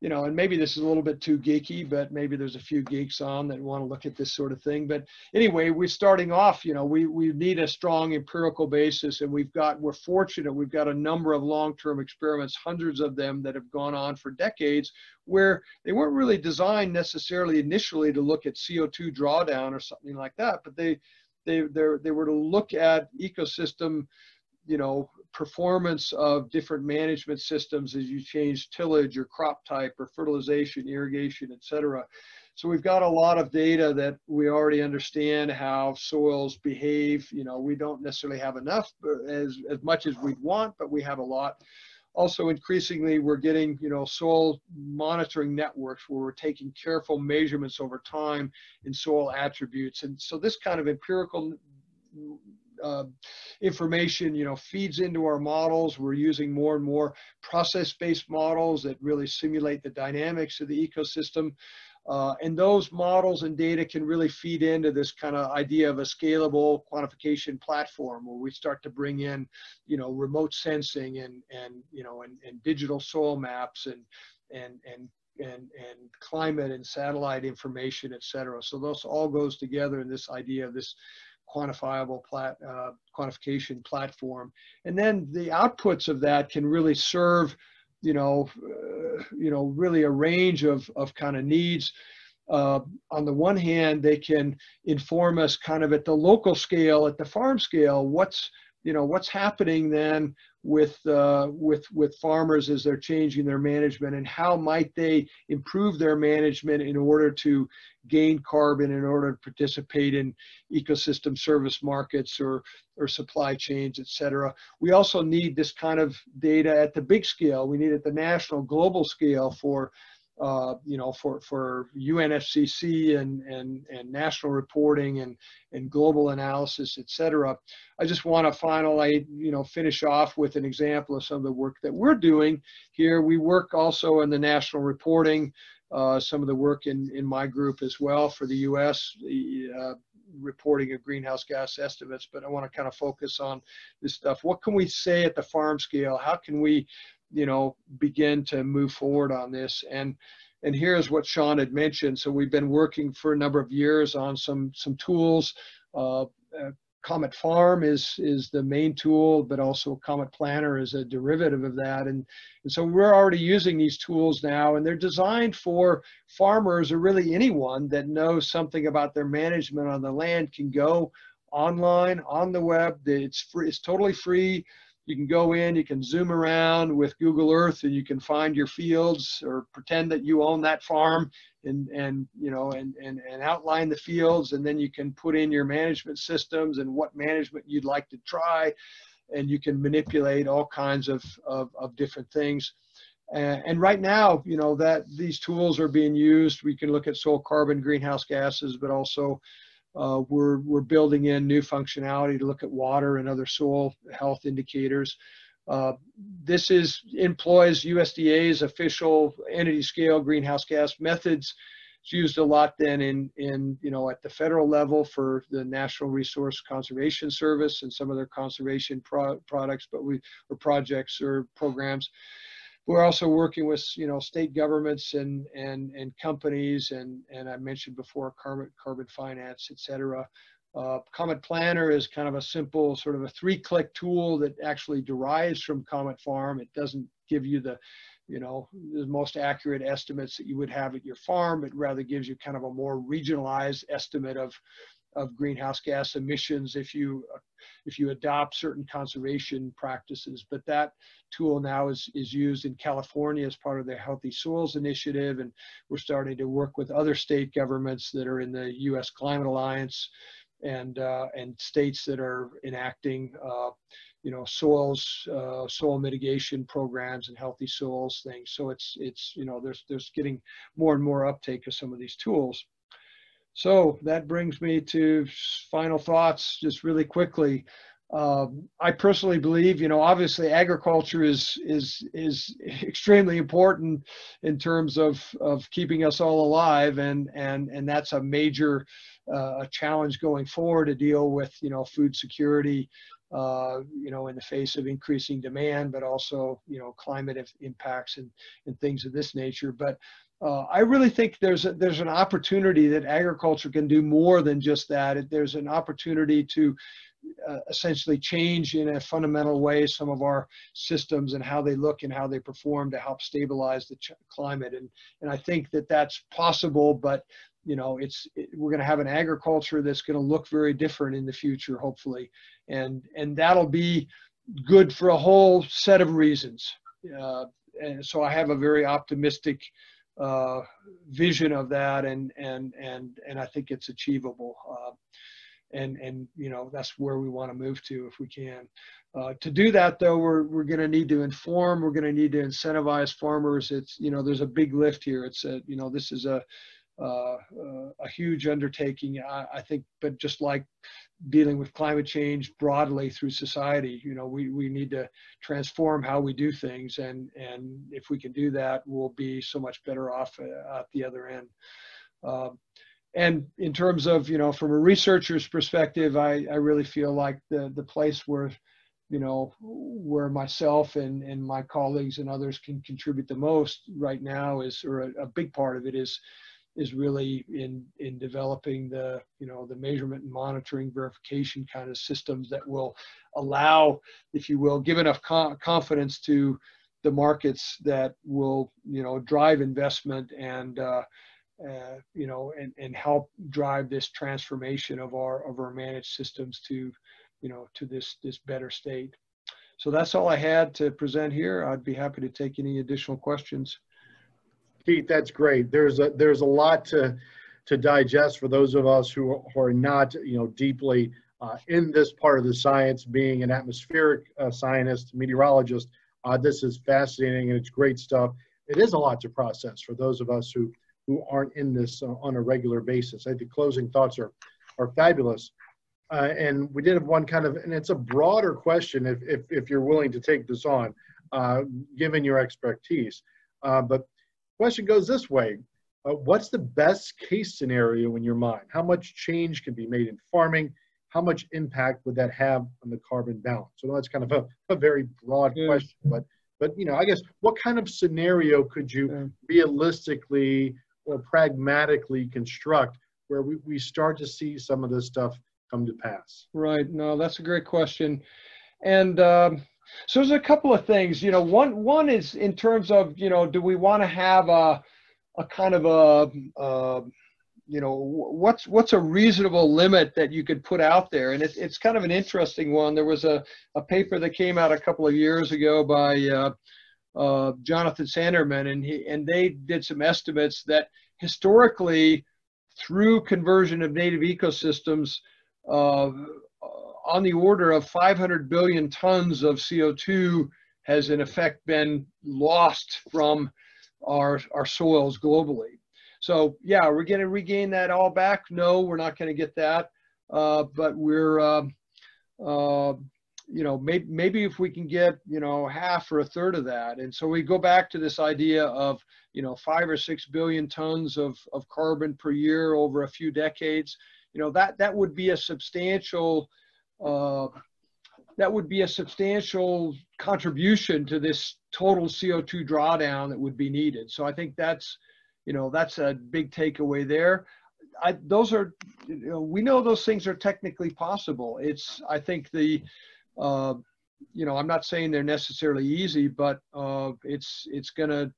you know, and maybe this is a little bit too geeky, but maybe there's a few geeks on that want to look at this sort of thing. But anyway, we're starting off, you know, we, we need a strong empirical basis and we've got, we're fortunate, we've got a number of long-term experiments, hundreds of them that have gone on for decades where they weren't really designed necessarily initially to look at CO2 drawdown or something like that, but they, they, they were to look at ecosystem, you know, performance of different management systems as you change tillage or crop type or fertilization, irrigation, et cetera. So we've got a lot of data that we already understand how soils behave. You know, we don't necessarily have enough as, as much as we'd want, but we have a lot. Also, increasingly, we're getting, you know, soil monitoring networks where we're taking careful measurements over time in soil attributes. And so this kind of empirical uh, information, you know, feeds into our models. We're using more and more process-based models that really simulate the dynamics of the ecosystem. Uh, and those models and data can really feed into this kind of idea of a scalable quantification platform where we start to bring in, you know, remote sensing and, and you know, and, and digital soil maps and, and, and and, and climate and satellite information, et cetera. So those all goes together in this idea of this quantifiable plat, uh, quantification platform. And then the outputs of that can really serve, you know, uh, you know, really a range of, of kind of needs. Uh, on the one hand, they can inform us kind of at the local scale, at the farm scale, what's, you know, what's happening then with uh, with with farmers as they're changing their management and how might they improve their management in order to gain carbon in order to participate in ecosystem service markets or or supply chains etc we also need this kind of data at the big scale. We need at the national global scale for uh, you know, for, for UNFCCC and, and, and national reporting and, and global analysis, et cetera. I just want to finally, you know, finish off with an example of some of the work that we're doing here. We work also in the national reporting, uh, some of the work in, in my group as well for the U.S. Uh, reporting of greenhouse gas estimates, but I want to kind of focus on this stuff. What can we say at the farm scale? How can we you know, begin to move forward on this. And, and here's what Sean had mentioned. So we've been working for a number of years on some some tools. Uh, uh, Comet Farm is is the main tool, but also Comet Planner is a derivative of that. And, and so we're already using these tools now, and they're designed for farmers or really anyone that knows something about their management on the land can go online on the web. It's free. It's totally free you can go in, you can zoom around with Google Earth and you can find your fields or pretend that you own that farm and, and you know, and, and, and outline the fields. And then you can put in your management systems and what management you'd like to try. And you can manipulate all kinds of, of, of different things. And, and right now, you know, that these tools are being used. We can look at soil carbon, greenhouse gases, but also uh, we're, we're building in new functionality to look at water and other soil health indicators. Uh, this is employs USDA's official entity scale greenhouse gas methods. It's used a lot then in, in you know at the federal level for the National Resource Conservation Service and some of their conservation pro products, but we or projects or programs. We're also working with you know state governments and and and companies and and I mentioned before carbon carbon finance, etc. Uh, Comet Planner is kind of a simple sort of a three-click tool that actually derives from Comet Farm. It doesn't give you the you know the most accurate estimates that you would have at your farm. It rather gives you kind of a more regionalized estimate of of greenhouse gas emissions if you if you adopt certain conservation practices. But that tool now is, is used in California as part of the Healthy Soils Initiative, and we're starting to work with other state governments that are in the U.S. Climate Alliance and uh, and states that are enacting uh, you know soils uh, soil mitigation programs and healthy soils things so it's it's you know there's there's getting more and more uptake of some of these tools so that brings me to final thoughts, just really quickly. Um, I personally believe, you know, obviously agriculture is is is extremely important in terms of of keeping us all alive, and and and that's a major uh, challenge going forward to deal with, you know, food security, uh, you know, in the face of increasing demand, but also, you know, climate impacts and and things of this nature. But uh, I really think there's a, there's an opportunity that agriculture can do more than just that. There's an opportunity to uh, essentially change in a fundamental way some of our systems and how they look and how they perform to help stabilize the climate. And and I think that that's possible, but you know it's it, we're going to have an agriculture that's going to look very different in the future, hopefully, and and that'll be good for a whole set of reasons. Uh, and so I have a very optimistic uh, vision of that, and and and and I think it's achievable. Uh, and and you know that's where we want to move to if we can. Uh, to do that though, we're we're going to need to inform. We're going to need to incentivize farmers. It's you know there's a big lift here. It's a you know this is a uh, uh, a huge undertaking, I, I, think, but just like dealing with climate change broadly through society, you know, we, we need to transform how we do things. And, and if we can do that, we'll be so much better off uh, at the other end. Um, and in terms of, you know, from a researcher's perspective, I, I really feel like the, the place where you know, where myself and, and my colleagues and others can contribute the most right now is, or a, a big part of it is is really in in developing the you know the measurement and monitoring verification kind of systems that will allow if you will give enough co confidence to the markets that will you know drive investment and uh, uh, you know and, and help drive this transformation of our of our managed systems to you know to this this better state. So that's all i had to present here. I'd be happy to take any additional questions Pete, that's great. There's a there's a lot to to digest for those of us who, who are not you know deeply uh, in this part of the science. Being an atmospheric uh, scientist, meteorologist, uh, this is fascinating and it's great stuff. It is a lot to process for those of us who who aren't in this uh, on a regular basis. I think closing thoughts are are fabulous. Uh, and we did have one kind of, and it's a broader question if, if, if you're willing to take this on, uh, given your expertise. but question goes this way. Uh, what's the best case scenario in your mind? How much change can be made in farming? How much impact would that have on the carbon balance? So that's kind of a, a very broad yeah. question, but But you know, I guess what kind of scenario could you Yeah. realistically or pragmatically construct where we, we start to see some of this stuff come to pass? Right. No, that's a great question. And um, so there's a couple of things. You know, one one is in terms of you know, do we want to have a a kind of a, uh, you know, what's what's a reasonable limit that you could put out there? And it's it's kind of an interesting one. There was a a paper that came out a couple of years ago by uh, uh, Jonathan Sanderman, and he and they did some estimates that historically, through conversion of native ecosystems, uh, on the order of 500 billion tons of CO2 has in effect been lost from our, our soils globally. So yeah, we're going to regain that all back. No, we're not going to get that. Uh, but we're, um, uh, you know, maybe, maybe if we can get, you know, half or a third of that. And so we go back to this idea of, you know, five or six billion tons of, of carbon per year over a few decades. You know, that, that would be a substantial, uh, that would be a substantial contribution to this total CO2 drawdown that would be needed. So I think that's, you know, that's a big takeaway there. I, those are, you know, we know those things are technically possible. It's, I think the, uh, you know, I'm not saying they're necessarily easy, but uh, it's, it's gonna,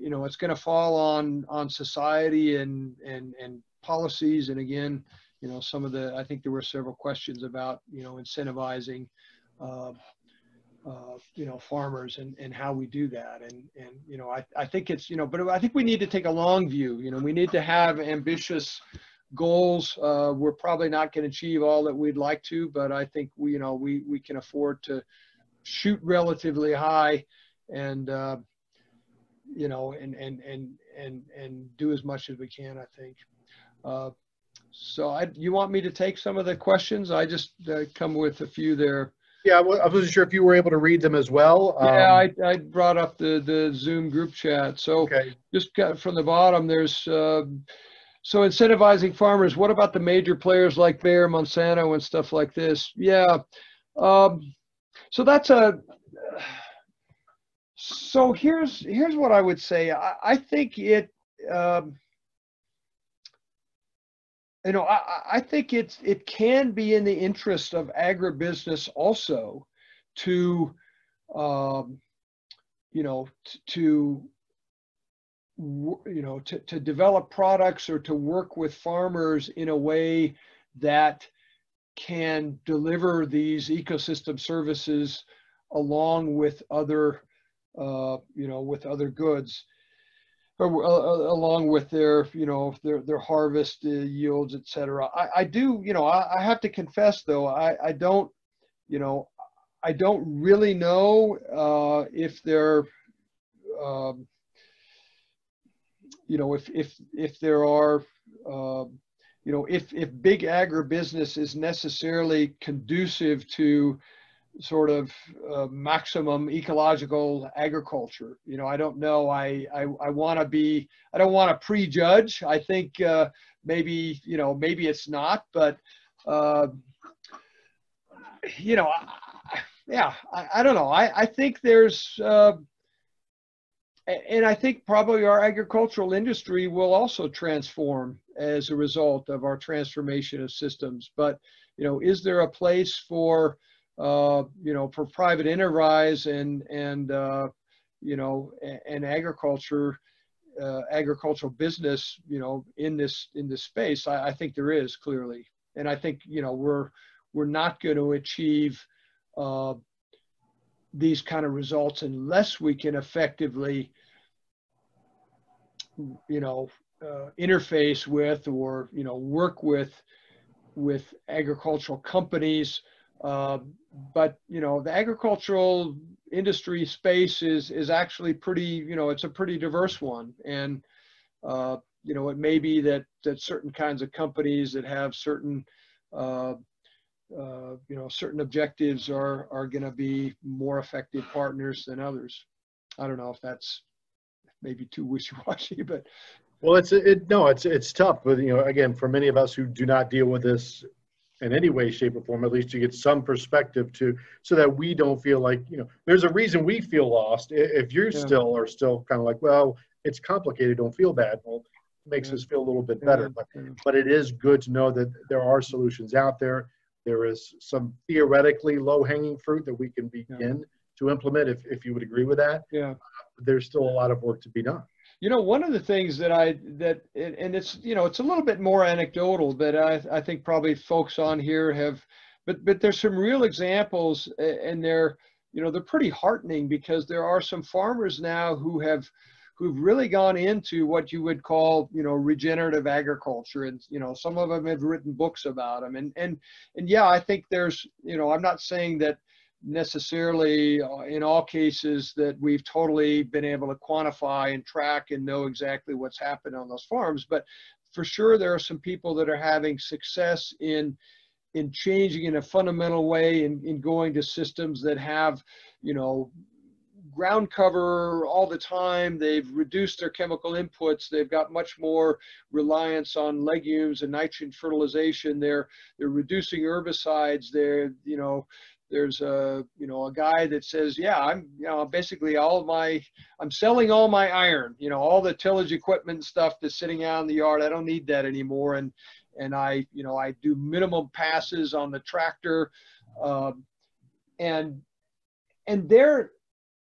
you know, it's gonna fall on, on society and, and, and policies. And again, you know, some of the, I think there were several questions about, you know, incentivizing, uh, uh, you know, farmers and, and how we do that. And, and, you know, I, I think it's, you know, but I think we need to take a long view, you know, we need to have ambitious goals. Uh, we're probably not going to achieve all that we'd like to, but I think we, you know, we, we can afford to shoot relatively high and, uh, you know, and, and, and, and, and do as much as we can, I think. Uh, so I, you want me to take some of the questions? I just uh, come with a few there. Yeah, I I wasn't sure if you were able to read them as well. Yeah, Um, I, I brought up the, the Zoom group chat. So Okay, just got from the bottom, there's, uh, so incentivizing farmers, what about the major players like Bayer, Monsanto and stuff like this? Yeah. Um, so that's a, so here's, here's what I would say. I, I think it, um, you know, I, I- think it's, it can be in the interest of agribusiness also to, um, you know, to, you know, to, to develop products or to work with farmers in a way that can deliver these ecosystem services along with other, you know, with other goods uh, uh, along with their, you know, their, their harvest uh, yields, et cetera. I, I do, you know, I, I have to confess though, I, I don't, you know, I don't really know uh, if they're, um, you know, if if if there are, um, you know, if if big agribusiness is necessarily conducive to sort of uh, maximum ecological agriculture. You know, I don't know. I I, I want to be. I don't want to prejudge. I think uh, maybe you know maybe it's not, but uh, you know, I, yeah, I, I don't know. I I think there's. Uh, and I think probably our agricultural industry will also transform as a result of our transformation of systems. But you know, is there a place for uh, you know for private enterprise and and uh, you know and agriculture uh, agricultural business you know in this in this space? I, I think there is clearly, and I think you know we're we're not going to achieve uh, these kind of results unless we can effectively you know uh, interface with or you know work with with agricultural companies uh, but you know the agricultural industry space is is actually pretty you know it's a pretty diverse one. And uh, you know it may be that that certain kinds of companies that have certain uh, uh, you know certain objectives are are going to be more effective partners than others. I don't know if that's maybe too wishy-washy but well, it's, it, no, it's, it's tough, but you know, again, for many of us who do not deal with this in any way, shape, or form, at least to get some perspective to, so that we don't feel like, you know, there's a reason we feel lost. If you yeah. still are still kind of like, well, it's complicated, don't feel bad. Well, makes yeah. us feel a little bit better. But but it is good to know that there are solutions out there. There is some theoretically low hanging fruit that we can begin yeah. to implement. If if you would agree with that, yeah. Uh, there's still a lot of work to be done. You know, one of the things that I that and it's you know it's a little bit more anecdotal, but I I think probably folks on here have, but but there's some real examples, and they're you know they're pretty heartening because there are some farmers now who have who've really gone into what you would call you know regenerative agriculture and you know some of them have written books about them and and and yeah i think there's you know i'm not saying that necessarily uh, in all cases that we've totally been able to quantify and track and know exactly what's happened on those farms but for sure there are some people that are having success in in changing in a fundamental way in, in going to systems that have you know ground cover all the time. They've reduced their chemical inputs. They've got much more reliance on legumes and nitrogen fertilization. They're they're reducing herbicides. They're you know there's a you know a guy that says yeah i'm you know basically all my i'm selling all my iron you know all the tillage equipment stuff that's sitting out in the yard. I don't need that anymore. And and i you know i do minimum passes on the tractor um, and and they're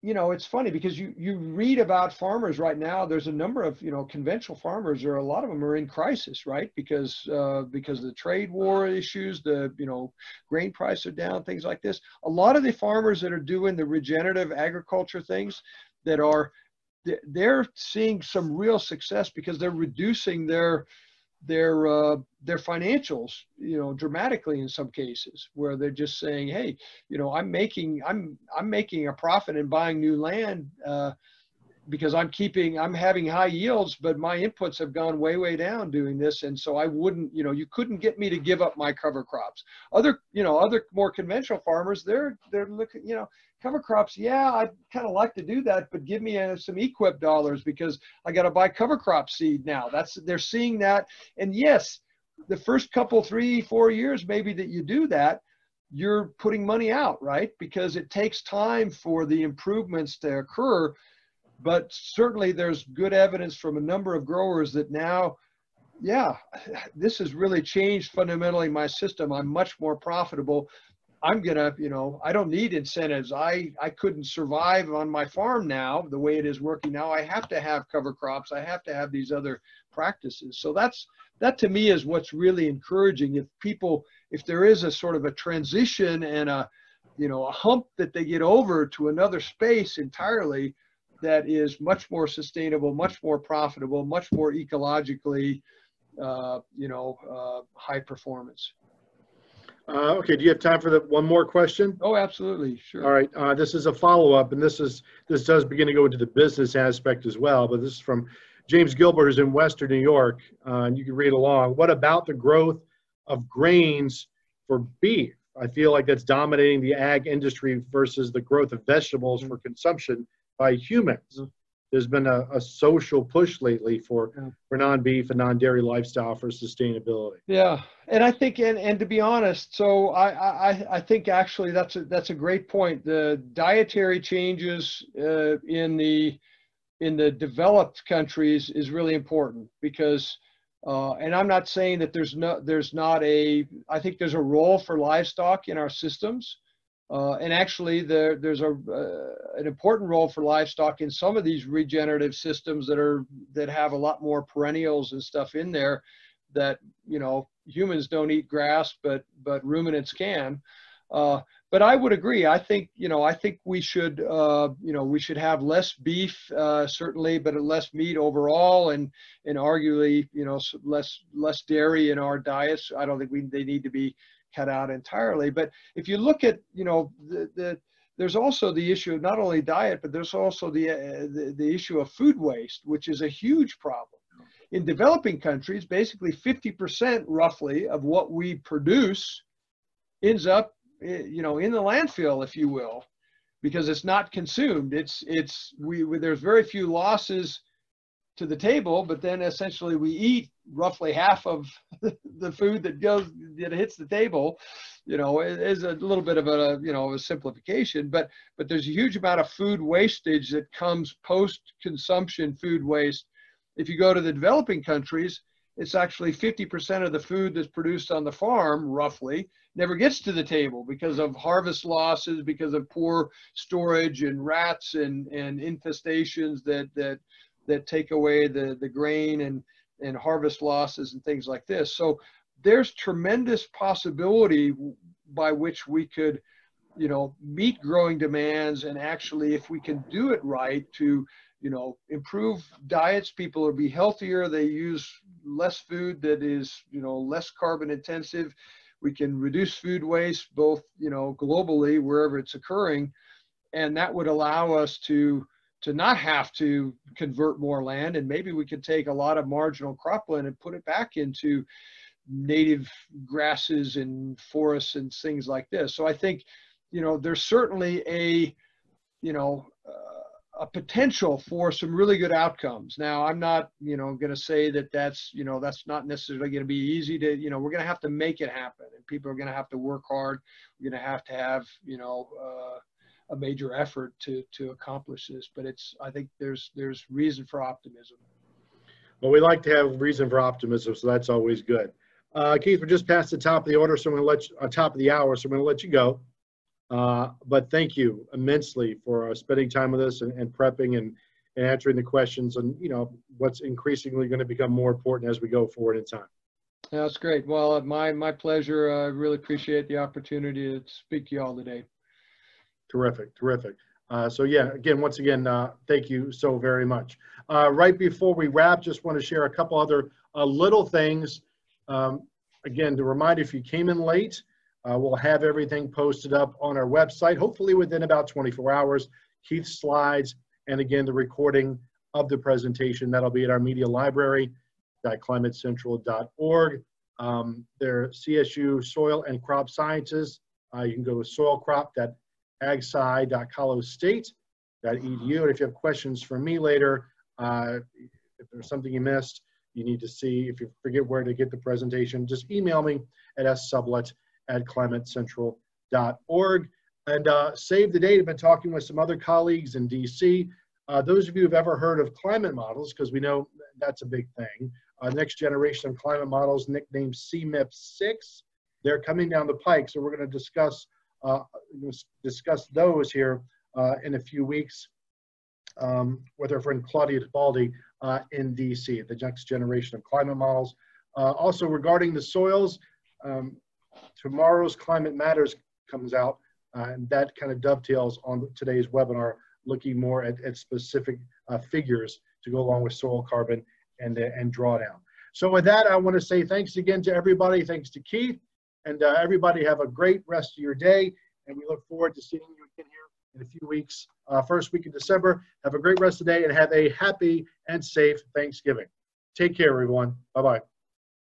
you know, it's funny because you you read about farmers right now. There's a number of you know conventional farmers, or a lot of them are in crisis, right? Because uh, because of the trade war issues, the you know grain prices are down, things like this. A lot of the farmers that are doing the regenerative agriculture things, that are they're seeing some real success because they're reducing their their uh, their financials, you know, dramatically in some cases, where they're just saying, "Hey, you know, I'm making I'm I'm making a profit in buying new land uh, because I'm keeping I'm having high yields, but my inputs have gone way way down doing this, and so I wouldn't, you know, you couldn't get me to give up my cover crops. Other, you know, other more conventional farmers, they're they're looking, you know, cover crops, yeah, I'd kind of like to do that, but give me uh, some EQIP dollars because I got to buy cover crop seed now. That's they're seeing that, and yes, the first couple, three, four years maybe that you do that, you're putting money out, right? Because it takes time for the improvements to occur. But certainly, there's good evidence from a number of growers that now yeah, this has really changed fundamentally my system. I'm much more profitable I'm gonna, you know, I don't need incentives. I I couldn't survive on my farm now the way it is working now. I have to have cover crops. I have to have these other practices. So that's that to me is what's really encouraging. If people, if there is a sort of a transition and a, you know, a hump that they get over to another space entirely, that is much more sustainable, much more profitable, much more ecologically, uh, you know, uh, high performance. Uh, okay, do you have time for the one more question? Oh, absolutely, sure. All right, uh, this is a follow-up, and this is this does begin to go into the business aspect as well. But this is from James Gilbert, who's in Western New York, uh, and you can read along. What about the growth of grains for beef? I feel like that's dominating the ag industry versus the growth of vegetables for consumption by humans. Mm-hmm there's been a, a social push lately for yeah. for non-beef and non-dairy lifestyle for sustainability. Yeah, and I think and and to be honest, so I I I think actually that's a that's a great point. The dietary changes uh, in the in the developed countries is really important because. Uh, and I'm not saying that there's no, there's not a, I think there's a role for livestock in our systems. Uh, and actually, there, there's a, uh, an important role for livestock in some of these regenerative systems that are that have a lot more perennials and stuff in there that you know humans don't eat grass, but but ruminants can. Uh, but I would agree. I think you know I think we should uh, you know we should have less beef uh, certainly, but less meat overall, and and arguably you know less less dairy in our diets. I don't think we they need to be cut out entirely. But if you look at, you know, the, the there's also the issue of not only diet, but there's also the, uh, the, the issue of food waste, which is a huge problem. In developing countries, basically 50% roughly of what we produce ends up, eh, you know, in the landfill, if you will, because it's not consumed. It's, it's, we, there's very few losses to the table, but then essentially we eat roughly half of the food that goes that hits the table. You know, it is a little bit of a you know a simplification, but but there's a huge amount of food wastage that comes post consumption food waste. If you go to the developing countries, it's actually 50% of the food that's produced on the farm, roughly, never gets to the table because of harvest losses, because of poor storage and rats and, and infestations that, that, that take away the, the grain and, and harvest losses and things like this. So there's tremendous possibility by which we could, you know, meet growing demands and actually, if we can do it right, to you know, improve diets. People will be healthier. They use less food that is, you know, less carbon intensive. We can reduce food waste both, you know, globally wherever it's occurring, and that would allow us to to not have to convert more land, and maybe we could take a lot of marginal cropland and put it back into native grasses and forests and things like this. So I think, you know, there's certainly a, you know, a potential for some really good outcomes. Now, I'm not, you know, going to say that that's, you know, that's not necessarily going to be easy to, you know, we're going to have to make it happen, and people are going to have to work hard. We're going to have to have, you know, uh, a major effort to to accomplish this. But it's, I think there's there's reason for optimism. Well, we like to have reason for optimism, so that's always good. Uh, Keith, we're just past the top of the order, so I'm going to let you, on top of the hour, so I'm going to let you go. Uh, but thank you immensely for uh, spending time with us and, and prepping and, and, answering the questions and you know what's increasingly going to become more important as we go forward in time. Yeah, that's great. Well, my my pleasure. I really appreciate the opportunity to speak to you all today. Terrific, terrific. Uh, so yeah, again, once again, uh, thank you so very much. Uh, right before we wrap, just want to share a couple other uh, little things. Um, again, to remind if you came in late, uh, we'll have everything posted up on our website, hopefully within about 24 hours. Keith's slides, and again, the recording of the presentation. That'll be at our media library, climatecentral.org. Um, their CSU Soil and Crop Sciences. Uh, you can go to soilcrop.agsci.colostate.edu. And if you have questions for me later, uh, if there's something you missed, you need to see, if you forget where to get the presentation, just email me at ssublett at climatecentral.org. And uh, save the date. I've been talking with some other colleagues in DC. Uh, those of you who've ever heard of climate models, because we know that's a big thing, uh, next generation of climate models, nicknamed CMIP6, they're coming down the pike. So we're going to discuss discuss those here uh, in a few weeks um, with our friend Claudia Tebaldi uh, in DC, the next generation of climate models. also regarding the soils, um, tomorrow's Climate Matters comes out, uh, and that kind of dovetails on today's webinar, looking more at, at specific uh, figures to go along with soil carbon and, uh, and drawdown. So with that, I want to say thanks again to everybody. Thanks to Keith. And uh, everybody have a great rest of your day. And we look forward to seeing you again here in a few weeks, uh, first week of December. Have a great rest of the day and have a happy and safe Thanksgiving. Take care, everyone. Bye-bye.